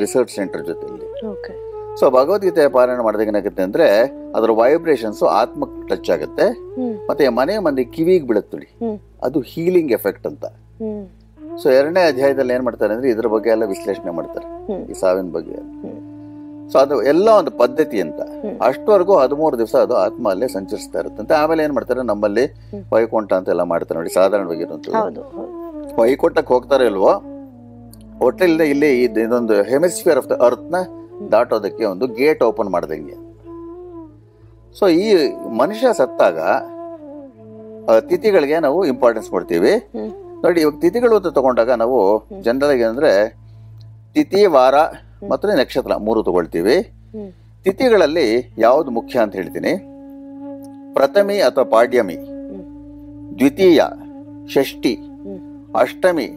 ರಿಸರ್ಚ್ ಸೆಂಟರ್ ಜೊತೆಲಿ. ಓಕೆ ಸೊ ಭಗವದ್ಗೀತೆ ಪಾರಾಯಣ ಮಾಡಿದಾಗ ಏನಾಗುತ್ತೆ ಅಂದ್ರೆ ಅದರ ವೈಬ್ರೇಷನ್ಸ್ ಆತ್ಮಕ್ಕೆ ಟಚ್ ಆಗುತ್ತೆ. ಮತ್ತೆ ಮನೆ ಮಂದಿ ಕಿವಿಗೆ ಬೀಳುತ್ತೆ ನೋಡಿ. ಅದು ಹೀಲಿಂಗ್ ಎಫೆಕ್ಟ್ ಅಂತ. ಸೊ ಎರಡನೇ ಅಧ್ಯಾಯದಲ್ಲಿ ಏನ್ ಮಾಡ್ತಾರೆ ಅಂದ್ರೆ ಇದ್ರ ಬಗ್ಗೆ ಎಲ್ಲ ವಿಶ್ಲೇಷಣೆ ಮಾಡ್ತಾರೆ. ಈ ಸಾವಿನ ಬಗ್ಗೆ. ಸೊ ಅದು ಎಲ್ಲ ಒಂದು ಪದ್ಧತಿ ಅಂತ. ಅಷ್ಟವರೆಗೂ ಹದಿಮೂರು ದಿವಸ ಅದು ಆತ್ಮ ಅಲ್ಲೇ ಸಂಚರಿಸ್ತಾ ಇರುತ್ತಂತೆ ಆಮೇಲೆ ಏನ್ ಮಾಡ್ತಾರೆ ನಮ್ಮಲ್ಲಿ. ವೈಕುಂಠ ಅಂತ ಎಲ್ಲ ಮಾಡ್ತಾರೆ ನೋಡಿ ಸಾಧಾರಣವಾಗಿ ವೈಕುಂಠಕ್ಕೆ ಹೋಗ್ತಾರೆ ಇಲ್ವೋ ಹೋಟೆಲ್ ಇಲ್ಲಿ ಇದ್- ಇದೊಂದು ಹೆಮಿಸ್ಫಿಯರ್ ಆಫ್ ದ ಅರ್ತ್ನ ದಾಟೋದಕ್ಕೆ ಒಂದು ಗೇಟ್ ಓಪನ್ ಮಾಡ್ದಂಗೆ. ಸೊ ಈ ಮನುಷ್ಯ ಸತ್ತಾಗ ತಿಥಿಗಳಿಗೆ ನಾವು ಇಂಪಾರ್ಟೆನ್ಸ್ ಕೊಡ್ತೀವಿ. ನೋಡಿ ಇವಾಗ ತಿಥಿಗಳು ಅಂತ ತಗೊಂಡಾಗ ನಾವು ಜನರಲ್ ಆಗಿ ಅಂದ್ರೆ ತಿಥಿ ವಾರ ಮತ್ತು ನಕ್ಷತ್ರ ಮೂರು ತಗೊಳ್ತೀವಿ. ತಿಥಿಗಳಲ್ಲಿ ಯಾವುದು ಮುಖ್ಯ ಅಂತ ಹೇಳ್ತೀನಿ. ಪ್ರಥಮಿ ಅಥವಾ ಪಾಡ್ಯಮಿ ದ್ವಿತೀಯ ಷಷ್ಠಿ ಅಷ್ಟಮಿ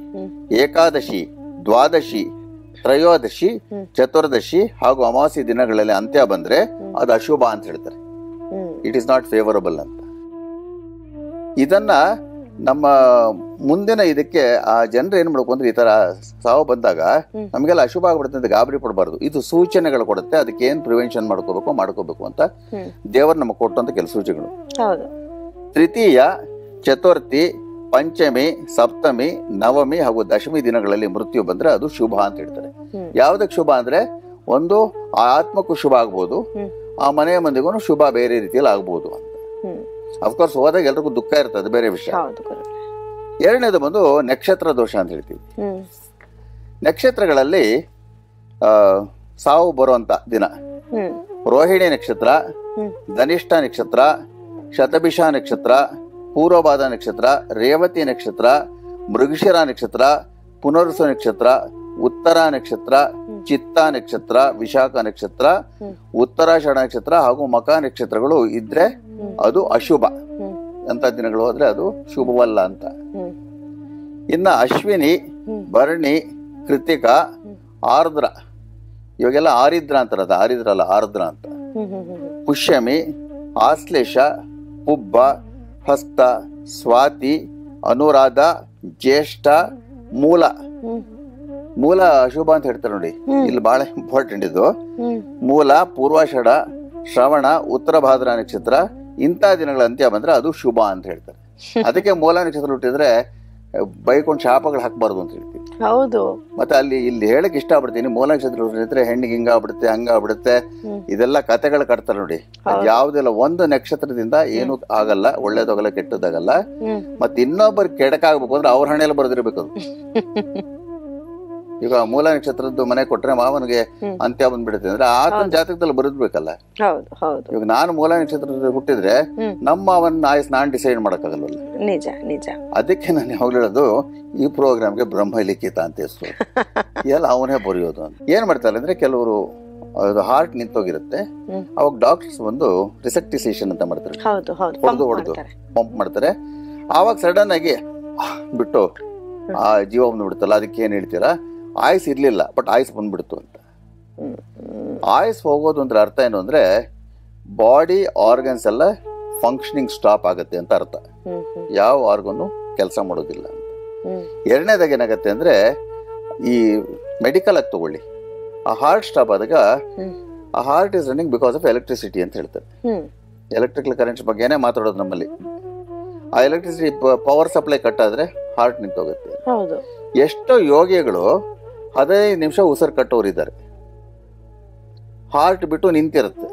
ಏಕಾದಶಿ ದ್ವಾದಶಿ ತ್ರಯೋದಶಿ. ಚತುರ್ದಶಿ ಹಾಗೂ ಅಮಾವಾಸ್ಯ ದಿನಗಳಲ್ಲಿ ಅಂತ್ಯ ಬಂದ್ರೆ ಅದು ಅಶುಭ ಅಂತ ಹೇಳ್ತಾರೆ. ಇಟ್ ಇಸ್ ನಾಟ್ ಫೇವರಬಲ್ ಅಂತ. ಇದನ್ನ ನಮ್ಮ ಮುಂದಿನ ಇದಕ್ಕೆ ಆ ಜನರು ಏನ್ ಮಾಡ್ಬೇಕು ಅಂದ್ರೆ ಈ ತರ ಸಾವು ಬಂದಾಗ. ನಮಗೆಲ್ಲ ಅಶುಭ ಆಗ್ಬಿಡುತ್ತೆ ಅಂತ ಗಾಬರಿ ಪಡಬಾರ್ದು. ಇದು ಸೂಚನೆಗಳು ಕೊಡುತ್ತೆ. ಅದಕ್ಕೆ ಏನ್ ಪ್ರಿವೆನ್ಷನ್ ಮಾಡ್ಕೋಬೇಕು ಮಾಡ್ಕೋಬೇಕು ಅಂತ ದೇವರು ನಮಗೆ ಕೊಟ್ಟಂತ ಕೆಲಸ ಸೂಚನೆಗಳು. ತೃತೀಯ ಚತುರ್ಥಿ ಪಂಚಮಿ ಸಪ್ತಮಿ ನವಮಿ ಹಾಗೂ ದಶಮಿ ದಿನಗಳಲ್ಲಿ ಮೃತ್ಯು ಬಂದ್ರೆ ಅದು ಶುಭ ಅಂತ ಹೇಳ್ತಾರೆ. ಯಾವ್ದಕ್ಕೆ ಶುಭ ಅಂದ್ರೆ ಒಂದು ಆ ಆತ್ಮಕ್ಕೂ ಶುಭ ಆಗ್ಬೋದು ಆ ಮನೆಯ ಮಂದಿಗೂ ಶುಭ ಬೇರೆ ರೀತಿಯಲ್ಲಿ ಆಗ್ಬೋದು ಅಂತ. ಅಫ್ಕೋರ್ಸ್ ಹೋದಾಗ ಎಲ್ರಿಗೂ ದುಃಖ ಇರ್ತದೆ ಬೇರೆ ವಿಷಯ. ಎರಡನೇದು ಬಂದು ನಕ್ಷತ್ರ ದೋಷ ಅಂತ ಹೇಳ್ತೀವಿ. ನಕ್ಷತ್ರಗಳಲ್ಲಿ ಆ, ಸಾವು ಬರುವಂತ ದಿನ. ರೋಹಿಣಿ ನಕ್ಷತ್ರ ಧನಿಷ್ಠ ನಕ್ಷತ್ರ ಶತಭಿಷ ನಕ್ಷತ್ರ ಪೂರ್ವಭಾದ ನಕ್ಷತ್ರ ರೇವತಿ ನಕ್ಷತ್ರ ಮೃಗಶಿರ ನಕ್ಷತ್ರ ಪುನರ್ಸು ನಕ್ಷತ್ರ ಉತ್ತರ ನಕ್ಷತ್ರ ಚಿತ್ತ ನಕ್ಷತ್ರ ವಿಶಾಖ ನಕ್ಷತ್ರ ಉತ್ತರಾಷಾಢ ನಕ್ಷತ್ರ ಹಾಗೂ ಮಕ ನಕ್ಷತ್ರಗಳು ಇದ್ರೆ ಅದು ಅಶುಭ. ಅಂತ ದಿನಗಳು ಹೋದ್ರೆ ಅದು ಶುಭವಲ್ಲ ಅಂತ. ಇನ್ನ ಅಶ್ವಿನಿ ಭರಣಿ ಕೃತಿಕ ಆರ್ದ್ರ. ಇವಾಗೆಲ್ಲ ಆರಿದ್ರ ಅಂತಾರ ಆರಿದ್ರ ಅಲ್ಲ ಆರ್ದ್ರ ಅಂತ ಪುಷ್ಯಮಿ ಆಶ್ಲೇಷ ಪುಬ್ಬ ಹಸ್ತ ಸ್ವಾತಿ ಅನುರಾಧ ಜ್ಯೇಷ್ಠ ಮೂಲ. ಮೂಲ ಅಶುಭ ಅಂತ ಹೇಳ್ತಾರೆ ನೋಡಿ. ಇಲ್ಲಿ ಬಹಳ ಇಂಪಾರ್ಟೆಂಟ್ ಇದು. ಮೂಲ ಪೂರ್ವಾಷಾಢ ಶ್ರವಣ ಉತ್ತರ ಭಾದ್ರ ನಕ್ಷತ್ರ ಇಂಥ ದಿನಗಳ ಅಂತ್ಯ ಬಂದ್ರೆ ಅದು ಶುಭ ಅಂತ ಹೇಳ್ತಾರೆ. ಅದಕ್ಕೆ ಮೂಲ ನಕ್ಷತ್ರ ಹುಟ್ಟಿದ್ರೆ ಬೈಕೊಂಡು ಶಾಪಗಳು ಹಾಕಬಾರ್ದು ಅಂತ ಹೇಳ್ತೀವಿ. ಹೌದು. ಮತ್ತೆ ಅಲ್ಲಿ ಇಲ್ಲಿ ಹೇಳಕ್ ಇಷ್ಟಪಡ್ತೀನಿ ಮೂಲ ನಕ್ಷತ್ರ ಇದ್ರೆ ಹೆಣ್ಣಿಗೆ ಹಿಂಗಾಗ್ಬಿಡುತ್ತೆ ಹಂಗಾಗ್ಬಿಡುತ್ತೆ ಇದೆಲ್ಲ ಕತೆಗಳು ಕಟ್ತಾರೆ ನೋಡಿ. ಯಾವ್ದೆಲ್ಲ ಒಂದು ನಕ್ಷತ್ರದಿಂದ ಏನು ಆಗಲ್ಲ ಒಳ್ಳೇದಾಗಲ್ಲ ಕೆಟ್ಟದಾಗಲ್ಲ ಮತ್ತೆ ಇನ್ನೊಬ್ಬರು ಕೆಡಕಾಗ್ಬೇಕು ಅಂದ್ರೆ ಅವ್ರ ಹಣೆಯಲ್ಲಿ ಬರೆದಿರ್ಬೇಕು ಈಗ ಮೂಲ ನಕ್ಷತ್ರದ್ದು ಮನೆ ಕೊಟ್ರೆ ಮಾವನಿಗೆ. ಅಂತ್ಯ ಬಂದ್ಬಿಡುತ್ತೆ. ಅಂದ್ರೆ ಆತನ ಜಾತಕದಲ್ಲಿ ಬರೆದ್ಬೇಕಲ್ಲ? ಇವಾಗ ನಾನು ಮೂಲ ನಕ್ಷತ್ರದಲ್ಲಿ ಹುಟ್ಟಿದ್ರೆ ನಮ್ಮ ಅವನ್ ಆಯಸ್ ನಾನ್ ಡಿಸೈಡ್ ಮಾಡಕ್ಕಾಗಲ್ಲ ನಿಜ ನಿಜ. ಅದಕ್ಕೆ ನಾನು ಯಾವಾಗ ಹೇಳೋದು ಈ ಪ್ರೋಗ್ರಾಮ್ಗೆ ಬ್ರಹ್ಮ ಲಿಖಿತ ಅಂತ ಹೆಸರು. ಎಲ್ಲ ಅವನೇ ಬರೆಯೋದು ಅಂತ. ಏನ್ ಮಾಡ್ತಾರೆ ಅಂದ್ರೆ ಕೆಲವರು ಅದು ಹಾರ್ಟ್ ನಿಂತೋಗಿರುತ್ತೆ. ಅವಾಗ ಡಾಕ್ಟರ್ಸ್ ಬಂದು ರಿಸೆಕ್ಟಿಸೇಷನ್ ಅಂತ ಮಾಡ್ತಾರೆ. ಹೊಡೆದು ಹೊಡೆದು. ಪಂಪ್ ಮಾಡ್ತಾರೆ. ಆವಾಗ ಸಡನ್ ಆಗಿ ಬಿಟ್ಟು ಆ ಜೀವ ಬಂದ್ಬಿಡುತ್ತಲ್ಲ ಅದಕ್ಕೆ ಏನ್ ಹೇಳ್ತೀರಾ? ಆಯ್ಸ್ ಇರಲಿಲ್ಲ ಬಟ್ ಆಯಸ್ ಬಂದ್ಬಿಡ್ತು ಅಂತ. ಆಯಸ್ ಹೋಗೋದು ಅಂದ್ರೆ ಅರ್ಥ ಏನು ಅಂದ್ರೆ ಬಾಡಿ ಆರ್ಗನ್ಸ್ ಎಲ್ಲ ಫಂಕ್ಷನಿಂಗ್ ಸ್ಟಾಪ್ ಆಗುತ್ತೆ ಅಂತ ಅರ್ಥ. ಯಾವ ಆರ್ಗನ್ನು ಕೆಲಸ ಮಾಡೋದಿಲ್ಲ ಅಂತ. ಎರಡನೇದಾಗ ಏನಾಗುತ್ತೆ ಅಂದ್ರೆ ಈ ಮೆಡಿಕಲ್ ಆಗಿ ತಗೊಳ್ಳಿ. ಆ ಹಾರ್ಟ್ ಸ್ಟಾಪ್ ಆದಾಗ ಆ heart is running because of electricity ಅಂತ ಹೇಳ್ತಾರೆ. ಎಲೆಕ್ಟ್ರಿಕಲ್ ಕರೆಂಟ್ಸ್ ಬಗ್ಗೆನೇ ಮಾತಾಡೋದು ನಮ್ಮಲ್ಲಿ. ಆ ಎಲೆಕ್ಟ್ರಿಸಿಟಿ ಪವರ್ ಸಪ್ಲೈ ಕಟ್ ಆದ್ರೆ ಹಾರ್ಟ್ ನಿಂತೋಗುತ್ತೆ. ಎಷ್ಟೋ ಯೋಗಿಗಳು ಹದಿನೈದು ನಿಮಿಷ ಉಸಿರು ಕಟ್ಟೋರು ಇದ್ದಾರೆ ಹಾರ್ಟ್ ಬಿಟ್ಟು ನಿಂತಿರುತ್ತೆ.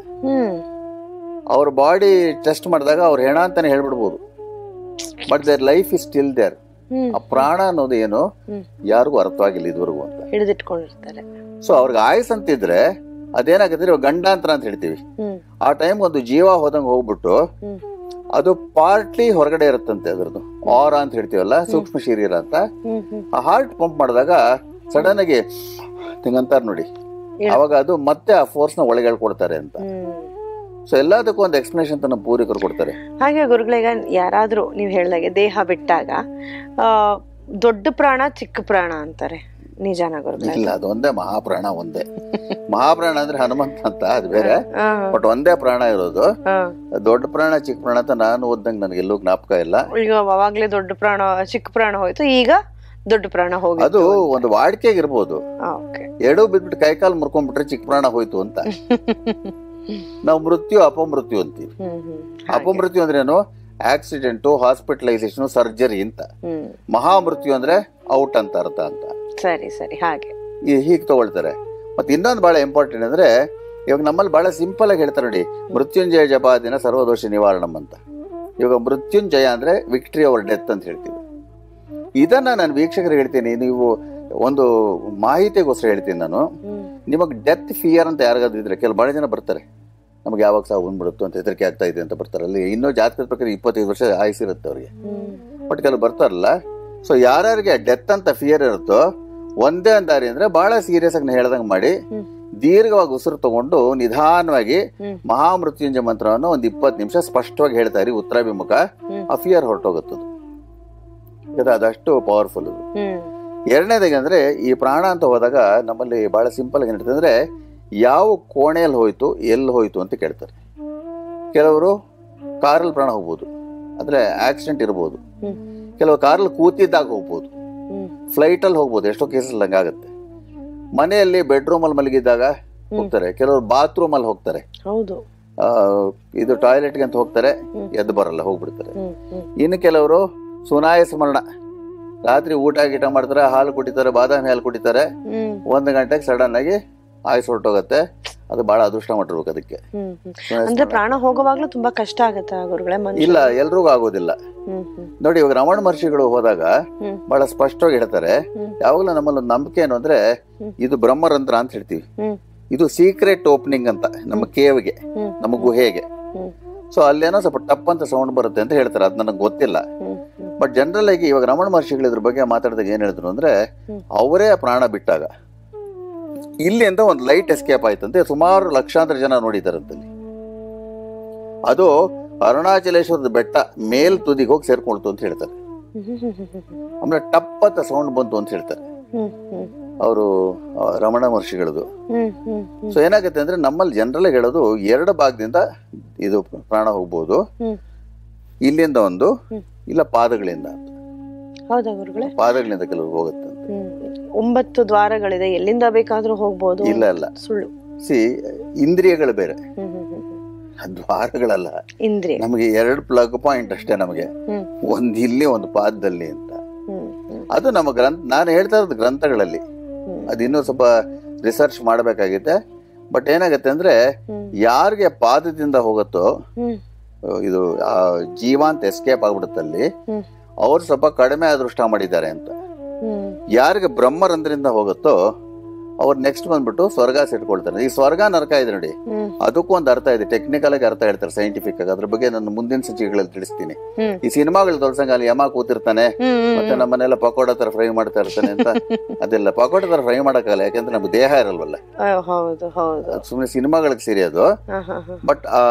ಅವ್ರ ಬಾಡಿ ಟೆಸ್ಟ್ ಮಾಡಿದಾಗ ಅವ್ರು ಹೆಣ ಅಂತಾನೆ ಹೇಳ್ಬಿಡ್ಬೋದು. But there life is still there ಆ ಪ್ರಾಣ ಅನ್ನೋದು ಏನು? ಯಾರಿಗೂ ಅರ್ಥವಾಗಿಲ್ಲ ಇದುವರೆಗೂ ಅಂತ. ಹಿಡಿದಿಟ್ಕೊಂಡಿರ್ತಾರೆ. ಸೊ ಅವ್ರಿಗೆ ಆಯಸ್ ಅಂತಿದ್ರೆ ಅದೇನಾಗತ್ತೆ ಗಂಡಾಂತರ ಅಂತ ಹೇಳ್ತೀವಿ. ಆ ಟೈಮ್ ಒಂದು ಜೀವ ಹೋದಂಗೆ ಹೋಗ್ಬಿಟ್ಟು ಅದು ಪಾರ್ಟ್ಲಿ ಹೊರಗಡೆ ಇರುತ್ತಂತೆ ಅದ್ರದ್ದು. ಆರ ಅಂತ ಹೇಳ್ತೀವಲ್ಲ ಸೂಕ್ಷ್ಮ ಶರೀರ ಅಂತ. ಆ ಹಾರ್ಟ್ ಪಂಪ್ ಮಾಡಿದಾಗ ಸಡನ್ ಆಗಿ ಹಿಂಗಂತಾರ ನೋಡಿ. ಅವಾಗ ಅದು ಮತ್ತೆ ಆ ಫೋರ್ಸ್ನ ಒಳಗೆ ಹೇಳ್ಕೊಡ್ತಾರೆ ಅಂತ. ಸೊ ಎಲ್ಲದಕ್ಕೂ ಒಂದು ಎಕ್ಸ್ಪ್ಲನೇಷನ್ ತನ್ನ ಪೂರ್ವಿಕರು ಕೊಡ್ತಾರೆ. ಹಾಗೆ ಗುರುಗಳೀಗ ಯಾರಾದ್ರೂ ನೀವು ಹೇಳ್ದಾಗೆ ದೇಹ ಬಿಟ್ಟಾಗ ದೊಡ್ಡ ಪ್ರಾಣ ಚಿಕ್ಕ ಪ್ರಾಣ ಅಂತಾರೆ. ನಿಜಾನ ಗುರುಗಳೇ? ಇಲ್ಲ ಅದು ಒಂದೇ ಮಹಾಪ್ರಾಣ ಒಂದೇ. ಮಹಾಪ್ರಾಣ ಅಂದ್ರೆ ಹನುಮಂತ ಅಂತ ಅದು ಬೇರೆ. ಬಟ್ ಒಂದೇ ಪ್ರಾಣ ಇರೋದು. ದೊಡ್ಡ ಪ್ರಾಣ ಚಿಕ್ಕ ಪ್ರಾಣ ಅಂತ ನಾನು ಓದ್ದಂಗೆ ನನಗೆ ಎಲ್ಲೂ ಜ್ಞಾಪಕ ಇಲ್ಲ. ಈಗ ಅವಾಗ್ಲೇ ದೊಡ್ಡ ಪ್ರಾಣ ಚಿಕ್ಕ ಪ್ರಾಣ ಹೋಯ್ತು. ಈಗ ದೊಡ್ಡ ಪ್ರಾಣ ಹೋಗಿ ಅದು ಒಂದು ವಾಡಿಕೆಗೆ ಇರ್ಬೋದು ಓಕೆ ಎರಡೂ ಬಿದ್ಬಿಟ್ಟು ಕೈಕಾಲು ಮುರ್ಕೊಂಡ್ಬಿಟ್ರೆ ಚಿಕ್ಕ ಪ್ರಾಣ ಹೋಯ್ತು ಅಂತ. ನಾವು ಮೃತ್ಯು ಅಪಮೃತ್ಯು ಅಂತೀವಿ. ಹ್ಮ್ ಅಂದ್ರೆ ಏನು ಅಪಮೃತ್ಯು ಅಂದ್ರೇನು ಆಕ್ಸಿಡೆಂಟು ಹಾಸ್ಪಿಟಲೈಸೇಷನ್ ಸರ್ಜರಿ ಅಂತ. ಹ್ಮ್. ಮಹಾಮೃತ್ಯು ಅಂದ್ರೆ ಔಟ್ ಅಂತ ಅರ್ಥ ಅಂತ. ಸರಿ ಸರಿ ಹಾಗೆ. ಹೀಗೆ ತಗೊಳ್ತಾರೆ. ಮತ್ತೆ ಇನ್ನೊಂದು ಬಹಳ ಇಂಪಾರ್ಟೆಂಟ್ ಅಂದ್ರೆ ಇವಾಗ ನಮ್ಮಲ್ಲಿ ಬಹಳ ಸಿಂಪಲ್ ಆಗಿ ಹೇಳ್ತಾರೆ ನೋಡಿ ಮೃತ್ಯುಂಜಯ ಜಪಾದಿನ ಸರ್ವದೋಷ ನಿವಾರಣಂ ಅಂತ. ಇವಾಗ ಮೃತ್ಯುಂಜಯ ಅಂದ್ರೆ ವಿಕ್ಟ್ರಿ ಅವರ್ ಡೆತ್ ಅಂತ ಹೇಳ್ತೀವಿ. ಇದನ್ನ ನಾನು ವೀಕ್ಷಕರಿಗೆ ಹೇಳ್ತೀನಿ. ನೀವು ಒಂದು ಮಾಹಿತಿಗೋಸ್ಕರ ಹೇಳ್ತೀನಿ ನಾನು. ನಿಮಗೆ ಡೆತ್ ಫಿಯರ್ ಅಂತ ಯಾರಿಗಾದ್ರು ಇದ್ರೆ ಕೆಲವು ಬಹಳ ಜನ ಬರ್ತಾರೆ. ನಮ್ಗೆ ಯಾವಾಗ ಸಾವು ಬಿಡುತ್ತೋ ಅಂತ ಹೆದರಿಕೆ ಆಗ್ತಾ ಇದೆ ಅಂತ ಬರ್ತಾರೆ. ಅಲ್ಲಿ ಇನ್ನೂ ಜಾತಕದ ಪ್ರಕಾರ ಇಪ್ಪತ್ತೈದು ವರ್ಷ ಆಯ್ಸಿರುತ್ತೆ ಅವ್ರಿಗೆ. ಬಟ್ ಕೆಲವು ಬರ್ತಾರಲ್ಲ ಸೊ ಯಾರ್ಯಾರಿಗೆ ಡೆತ್ ಅಂತ ಫಿಯರ್ ಇರುತ್ತೋ ಒಂದೇ ಒಂದು ದಾರಿ ಅಂದ್ರೆ ಬಹಳ ಸೀರಿಯಸ್ ಆಗಿ ಹೇಳ್ದಂಗೆ ಮಾಡಿ ದೀರ್ಘವಾಗಿ ಉಸಿರು ತಗೊಂಡು ನಿಧಾನವಾಗಿ ಮಹಾಮೃತ್ಯುಂಜ ಮಹಾಮೃತ್ಯುಂಜಯ ಮಂತ್ರವನ್ನು ಒಂದು ಇಪ್ಪತ್ತು ನಿಮಿಷ ಸ್ಪಷ್ಟವಾಗಿ ಹೇಳ್ತಾ ಇರಿ ಉತ್ತರಾಭಿಮುಖ. ಆ ಫಿಯರ್ ಹೊರಟೋಗುತ್ತದು. ಇದು ಅದಷ್ಟು ಪವರ್ಫುಲ್ ಇದು. ಎರಡನೇದಾಗಿ ಅಂದ್ರೆ ಈ ಪ್ರಾಣ ಅಂತ ಹೋದಾಗ ನಮ್ಮಲ್ಲಿ ಬಹಳ ಸಿಂಪಲ್ ಆಗಿ ನಡೀತದೆ ಅಂದ್ರೆ ಯಾವ ಕೋಣೆಯಲ್ಲಿ ಹೋಯ್ತು ಎಲ್ಲಿ ಹೋಯ್ತು ಅಂತ ಕೇಳ್ತಾರೆ. ಕೆಲವರು ಕಾರಲ್ಲಿ ಪ್ರಾಣ ಹೋಗ್ಬೋದು ಅಂದ್ರೆ ಆಕ್ಸಿಡೆಂಟ್ ಇರ್ಬೋದು. ಕೆಲವು ಕಾರಲ್ಲಿ ಕೂತಿದ್ದಾಗ ಹೋಗ್ಬೋದು. ಫ್ಲೈಟ್ ಅಲ್ಲಿ ಹೋಗ್ಬೋದು ಎಷ್ಟೋ ಕೇಸಲ್ಲಿ ಹಂಗಾಗುತ್ತೆ. ಮನೆಯಲ್ಲಿ ಬೆಡ್ರೂಮಲ್ಲಿ ಮಲಗಿದ್ದಾಗ ಹೋಗ್ತಾರೆ ಕೆಲವರು ಬಾತ್ರೂಮಲ್ಲಿ ಹೋಗ್ತಾರೆ. ಹೌದು. ಆ, ಇದು ಟಾಯ್ಲೆಟ್ಗೆ ಅಂತ ಹೋಗ್ತಾರೆ. ಎದ್ದು ಬರಲ್ಲ ಹೋಗ್ಬಿಡ್ತಾರೆ. ಇನ್ನು ಕೆಲವರು ಸುನಾಯ ಸ್ಮರಣ. ರಾತ್ರಿ ಊಟ ಗೀಟ ಮಾಡ್ತಾರೆ ಹಾಲು ಕುಡಿತಾರೆ ಬಾದಾಮಿ ಹಾಲು ಕುಡಿತಾರೆ. ಒಂದ್ ಗಂಟೆಗೆ ಸಡನ್ ಆಗಿ ಆಯ್ಸ್ ಹೊರಟೋಗತ್ತೆ. ಅದು ಬಹಳ ಅದೃಷ್ಟ ಮಾಡಿರ್ಬೇಕು ಅದಕ್ಕೆ. ಅಂದ್ರೆ ಪ್ರಾಣ ಹೋಗುವಾಗ್ಲೂ ತುಂಬಾ ಕಷ್ಟ ಆಗುತ್ತೆ ಗುರುಗಳೇ ಇಲ್ಲ ಎಲ್ರಿಗೂ ಆಗೋದಿಲ್ಲ. ನೋಡಿ ಇವಾಗ ರಮಣ ಮಹರ್ಷಿಗಳು ಹೋದಾಗ ಬಹಳ ಸ್ಪಷ್ಟವಾಗಿ ಹೇಳ್ತಾರೆ ಯಾವಾಗ್ಲೂ ನಮ್ಮಲ್ಲಿ ಒಂದು ನಂಬಿಕೆ ಏನು ಅಂದ್ರೆ. ಇದು ಬ್ರಹ್ಮರಂಧ್ರ ಅಂತ ಹೇಳ್ತೀವಿ. ಇದು ಸೀಕ್ರೆಟ್ ಓಪನಿಂಗ್ ಅಂತ ನಮ್ಮ ಕೇವ್ಗೆ ನಮ್ಮ ಗುಹೆಗೆ. ಸೊ ಅಲ್ಲೇನೋ ಸ್ವಲ್ಪ ಟಪ್ ಅಂತ ಸೌಂಡ್ ಬರುತ್ತೆ ಅಂತ ಹೇಳ್ತಾರೆ ಅದು ನನಗೆ ಗೊತ್ತಿಲ್ಲ. ಬಟ್ ಜನರಲ್ ಆಗಿ ಇವಾಗ ರಮಣ ಮಹರ್ಷಿಗಳು ಇದ್ರ ಬಗ್ಗೆ ಮಾತಾಡಿದಾಗ ಏನ್ ಹೇಳಿದ್ರು ಅಂದ್ರೆ. ಅವರೇ ಪ್ರಾಣ ಬಿಟ್ಟಾಗ. ಇಲ್ಲಿಂದ ಒಂದು ಲೈಟ್ ಎಸ್ಕೇಪ್ ಆಯ್ತಂತೆ ಸುಮಾರು ಲಕ್ಷಾಂತರ ಜನ ನೋಡಿದಾರಂತಲ್ಲಿ ಅದು ಅರುಣಾಚಲೇಶ್ವರದ ಬೆಟ್ಟ ಮೇಲ್ ತುದಿಗೆ ಹೋಗಿ ಸೇರ್ಕೊಳ್ತು ಅಂತ ಹೇಳ್ತಾರೆ. ಆಮೇಲೆ ಟಪ್ ಅಂತ ಸೌಂಡ್ ಬಂತು ಅಂತ ಹೇಳ್ತಾರೆ. ಅವರು ರಮಣ ಮಹರ್ಷಿಗಳದು. ಸೊ ಏನಾಗುತ್ತೆ ಅಂದ್ರೆ ನಮ್ಮಲ್ಲಿ ಜನರಲ್ ಹೇಳೋದು ಎರಡು ಭಾಗದಿಂದ ಇದು ಪ್ರಾಣ ಹೋಗ್ಬೋದು. ಇಲ್ಲಿಂದ ಒಂದು. ಇಲ್ಲ ಪಾದಗಳಿಂದ. ಅಂತ. ಹೌದಾ ಗುರುಗಳೇ? ಪಾದಗಳಿಂದ ಕೆಲವರು ಹೋಗುತ್ತೆ. ಒಂಬತ್ತು ದ್ವಾರಗಳಿದೆ. ಎಲ್ಲಿಂದ ಬೇಕಾದ್ರೂ ಹೋಗ್ಬೋದು. ಇಲ್ಲ ಇಲ್ಲ. ಸುಳ್ಳು. ಸಿ ಇಂದ್ರಿಯಗಳು ಬೇರೆ. ದ್ವಾರಗಳಲ್ಲ. ಇಂದ್ರಿಯ. ನಮಗೆ ಎರಡು ಪ್ಲಗ್ ಪಾಯಿಂಟ್ ಅಷ್ಟೇ ನಮಗೆ. ಒಂದ್ ಇಲ್ಲಿ ಒಂದು ಪಾದದಲ್ಲಿ ಅಂತ. ಅದು ನಮ್ಮ ಗ್ರಂಥ ನಾನು ಹೇಳ್ತಾ ಇರೋದು ಗ್ರಂಥಗಳಲ್ಲಿ. ಅದಿನ್ನೂ ಅದು ಇನ್ನೂ ಸ್ವಲ್ಪ ರಿಸರ್ಚ್ ಮಾಡಬೇಕಾಗಿದೆ ಬಟ್ ಏನಾಗತ್ತೆ ಅಂದ್ರೆ ಯಾರಿಗೆ ಪಾದದಿಂದ ಹೋಗುತ್ತೋ ಇದು ಆ ಜೀವಾಂತ ಎಸ್ಕೇಪ್ ಆಗ್ಬಿಡುತ್ತಲ್ಲಿ. ಅವ್ರು ಸ್ವಲ್ಪ ಕಡಿಮೆ ಅದೃಷ್ಟ ಮಾಡಿದ್ದಾರೆ ಅಂತ. ಯಾರಿಗೆ ಬ್ರಹ್ಮರಂದ್ರಿಂದ ಹೋಗುತ್ತೋ ಅವ್ರು ನೆಕ್ಸ್ಟ್ ಬಂದ್ಬಿಟ್ಟು ಸ್ವರ್ಗ ಸಿಟ್ಕೊಳ್ತಾರೆ. ಈ ಸ್ವರ್ಗ ನರಕ ಇದೆ ನೋಡಿ. ಅದಕ್ಕೂ ಒಂದು ಅರ್ಥ ಇದೆ. ಟೆಕ್ನಿಕಲ್ ಆಗಿ ಅರ್ಥ ಹೇಳ್ತಾರೆ ಸೈಂಟಿಫಿಕ್ ಆಗಿ. ಅದ್ರ ಬಗ್ಗೆ ನಾನು ಮುಂದಿನ ಸಂಚಿಕೆಗಳಲ್ಲಿ ತಿಳಿಸ್ತೀನಿ. ಈ ಸಿನಿಮಾಗಳು ತೋರ್ಸಂಗ ಅಲ್ಲಿ ಯಮ ಕೂತಿರ್ತಾನೆ. ಮತ್ತೆ ನಮ್ಮನೆಲ್ಲ ಪಕೋಡ ತರ ಫ್ರೈ ಮಾಡ್ತಾ ಇರ್ತಾನೆ ಅಂತ. ಅದೆಲ್ಲ ಪಕೋಡ ತರ ಫ್ರೈ ಮಾಡಕ್ಕಾಗಲ್ಲ. ಯಾಕಂದ್ರೆ ನಮ್ಗೆ ದೇಹ ಇರಲ್ವಲ್ಲ. ಸುಮ್ಮನೆ ಸಿನಿಮಾಗಳಿಗೆ ಸೇರಿ ಅದು. ಬಟ್ ಆ